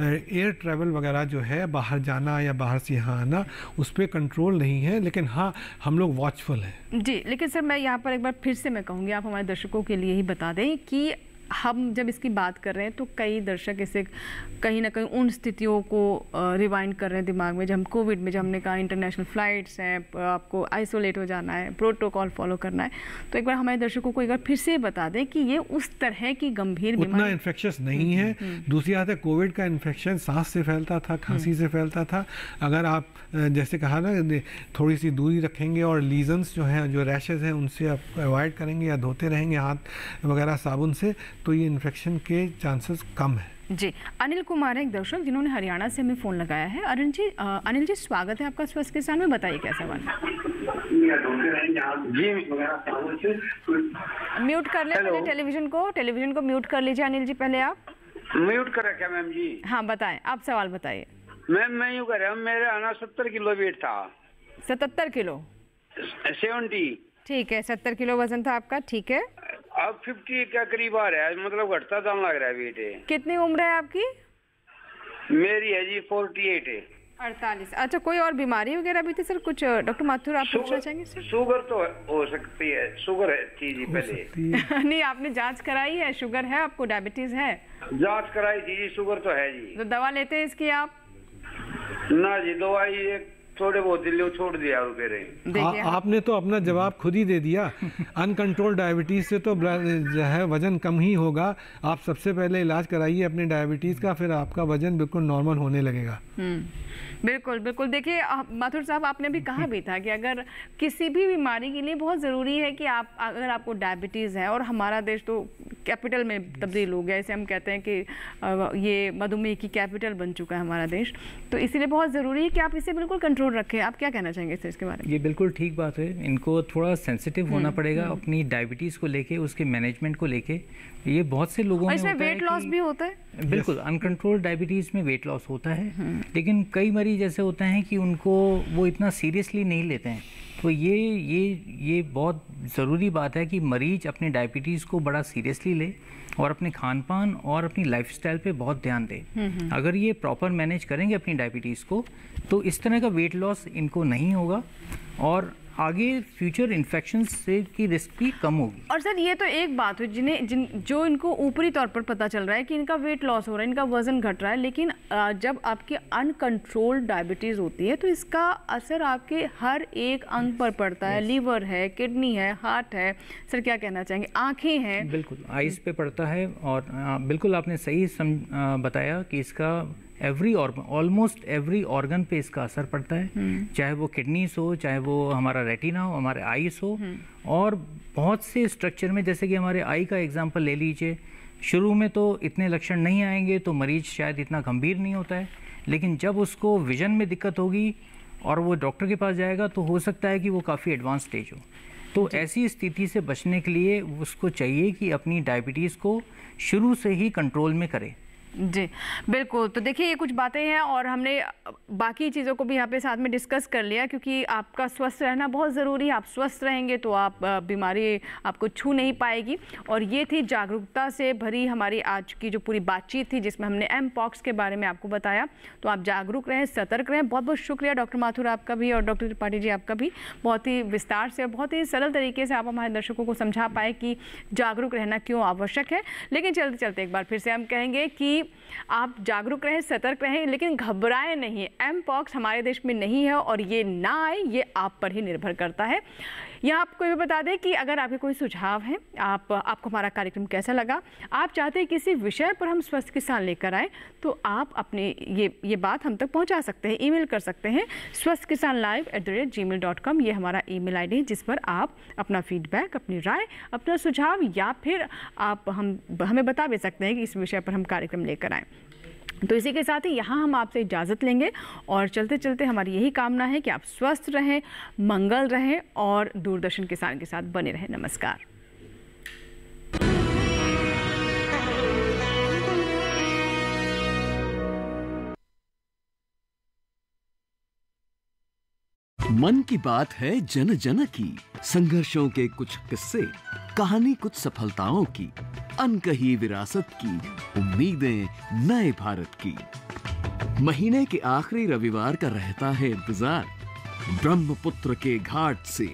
एयर ट्रैवल वगैरह जो है बाहर जाना या बाहर से यहाँ आना उस पर कंट्रोल नहीं है लेकिन हाँ हम लोग वॉचफुल हैं। जी लेकिन सर मैं यहाँ पर एक बार फिर से मैं कहूँगी आप हमारे दर्शकों के लिए ही बता दें कि हम जब इसकी बात कर रहे हैं तो कई दर्शक इसे कहीं ना कहीं उन स्थितियों को रिवाइंड कर रहे हैं दिमाग में। जब हम कोविड में जब हमने कहा इंटरनेशनल फ्लाइट्स हैं आपको आइसोलेट हो जाना है प्रोटोकॉल फॉलो करना है तो एक बार हमारे दर्शकों को एक बार फिर से बता दें कि ये उस तरह की गंभीर उतना इन्फेक्शस नहीं है। दूसरी बात है कोविड का इन्फेक्शन सांस से फैलता था खांसी से फैलता था। अगर आप जैसे कहा ना थोड़ी सी दूरी रखेंगे और लीजन्स जो हैं जो रैशेज हैं उनसे आप अवॉइड करेंगे या धोते रहेंगे हाथ वगैरह साबुन से तो ये इन्फेक्शन के चांसेस कम है। जी अनिल कुमार है एक दर्शक जिन्होंने हरियाणा से हमें फ़ोन लगाया है। अरुण जी आ, अनिल जी स्वागत है आपका स्वस्थ किसान में बताइए क्या सवाल जी। म्यूट कर ले पहले टेलीविज़न को। टेलीविज़न को म्यूट कर लीजिए अनिल जी पहले आप। म्यूट कर रखा मैम जी? हाँ बताएँ। आप सवाल बताइए। मैम मैं यूँ कर रहा हूँ मेरे आना सत्तर किलो वेट था। सतहत्तर किलो? सेवेंटी। ठीक है सत्तर किलो वज़न था आपका ठीक है। अब फिफ्टी का करीब आ रहा है मतलब घटता दाम लग रहा है वेट कितनी उम्र है आपकी? मेरी है जी फोर्टी एट है। अड़तालीस। अच्छा कोई और बीमारी वगैरह भी थी सर? कुछ डॉक्टर माथुर आप पूछना चाहेंगे सर? शुगर तो हो सकती है। शुगर है थी जी पहले। नहीं आपने जाँच कराई है शुगर है आपको डायबिटीज़ है? जाँच कराई थी जी शुगर तो है जी। तो दवा लेते हैं इसकी आप? ना जी दवाई एक थोड़े बहुत दिल्ली छोड़ दिया रुपये आ, आपने तो अपना जवाब खुद ही दे दिया। अनकंट्रोल डायबिटीज़ से तो जो है वज़न कम ही होगा। आप सबसे पहले इलाज कराइए अपने डायबिटीज़ का फिर आपका वज़न बिल्कुल नॉर्मल होने लगेगा। बिल्कुल बिल्कुल। देखिए माथुर साहब आपने भी कहा भी था कि अगर किसी भी बीमारी के लिए बहुत ज़रूरी है कि आप अगर आपको डायबिटीज़ है और हमारा देश तो कैपिटल में तब्दील हो गया इसे हम कहते हैं कि ये मधुमेह की कैपिटल बन चुका है हमारा देश। तो इसीलिए बहुत ज़रूरी है कि आप इसे बिल्कुल कंट्रोल रखें। आप क्या कहना चाहेंगे सर इसके बारे में? ये बिल्कुल ठीक बात है। इनको थोड़ा सेंसिटिव होना पड़ेगा अपनी डायबिटीज़ को लेके उसके मैनेजमेंट को लेके। ये बहुत से लोगों में इसमें वेट लॉस भी होता है? बिल्कुल अनकंट्रोल डायबिटीज़ में वेट लॉस होता है। लेकिन कई मरीज़ ऐसे होते हैं कि उनको वो इतना सीरियसली नहीं लेते हैं। तो ये ये ये बहुत ज़रूरी बात है कि मरीज़ अपने डायबिटीज़ को बड़ा सीरियसली ले और अपने खान पान और अपनी लाइफस्टाइल पे बहुत ध्यान दें। अगर ये प्रॉपर मैनेज करेंगे अपनी डायबिटीज़ को तो इस तरह का वेट लॉस इनको नहीं होगा और आगे फ्यूचर इन्फेक्शन से की रिस्क भी कम होगी। और सर ये तो एक बात हुई जिन्हें जिन जो इनको ऊपरी तौर पर पता चल रहा है कि इनका वेट लॉस हो रहा है इनका वज़न घट रहा है लेकिन जब आपकी अनकंट्रोल्ड डायबिटीज़ होती है तो इसका असर आपके हर एक अंग पर पड़ता है। लीवर है किडनी है हार्ट है। सर क्या कहना चाहेंगे? आँखें हैं। बिल्कुल आइस पे पड़ता है और बिल्कुल आपने सही सम, बताया कि इसका every organ almost every organ पे इसका असर पड़ता है। चाहे वो किडनीस हो चाहे वो हमारा रेटिना हो हमारे आइस हो। और बहुत से स्ट्रक्चर में जैसे कि हमारे आई का एग्ज़ाम्पल ले लीजिए शुरू में तो इतने लक्षण नहीं आएँगे तो मरीज़ शायद इतना गंभीर नहीं होता है। लेकिन जब उसको विजन में दिक्कत होगी और वो डॉक्टर के पास जाएगा तो हो सकता है कि वो काफ़ी एडवांस स्टेज हो। तो ऐसी स्थिति से बचने के लिए उसको चाहिए कि अपनी डायबिटीज़ को शुरू से ही कंट्रोल में करे। जी, बिल्कुल। तो देखिए, ये कुछ बातें हैं और हमने बाकी चीज़ों को भी यहाँ पे साथ में डिस्कस कर लिया क्योंकि आपका स्वस्थ रहना बहुत ज़रूरी है। आप स्वस्थ रहेंगे तो आप बीमारी आपको छू नहीं पाएगी। और ये थी जागरूकता से भरी हमारी आज की जो पूरी बातचीत थी, जिसमें हमने एम पॉक्स के बारे में आपको बताया। तो आप जागरूक रहें, सतर्क रहें। बहुत बहुत शुक्रिया डॉक्टर माथुर आपका भी और डॉक्टर त्रिपाठी जी आपका भी। बहुत ही विस्तार से बहुत ही सरल तरीके से आप हमारे दर्शकों को समझा पाए कि जागरूक रहना क्यों आवश्यक है। लेकिन चलते चलते एक बार फिर से हम कहेंगे कि आप जागरूक रहें, सतर्क रहें, लेकिन घबराएँ नहीं। एम पॉक्स हमारे देश में नहीं है और ये ना आए, ये आप पर ही निर्भर करता है। यहाँ आपको ये बता दें कि अगर आपके कोई सुझाव हैं, आप, आपको हमारा कार्यक्रम कैसा लगा, आप चाहते हैं किसी विषय पर हम स्वस्थ किसान लेकर आए तो आप अपने ये ये बात हम तक पहुँचा सकते हैं, ईमेल कर सकते हैं स्वस्थ किसान live at the rate gmail dot com ये हमारा ईमेल आईडी है, जिस पर आप अपना फीडबैक, अपनी राय, अपना सुझाव या फिर आप हम, हमें बता भी सकते हैं कि इस विषय पर हम कार्यक्रम लेकर आएँ। तो इसी के साथ ही यहाँ हम आपसे इजाज़त लेंगे और चलते चलते हमारी यही कामना है कि आप स्वस्थ रहें, मंगल रहें और दूरदर्शन किसान के साथ बने रहें। नमस्कार। मन की बात है जन जन की। संघर्षों के कुछ किस्से, कहानी कुछ सफलताओं की, अनकही विरासत की, उम्मीदें नए भारत की। महीने के आखिरी रविवार का रहता है इंतज़ार। ब्रह्मपुत्र के घाट से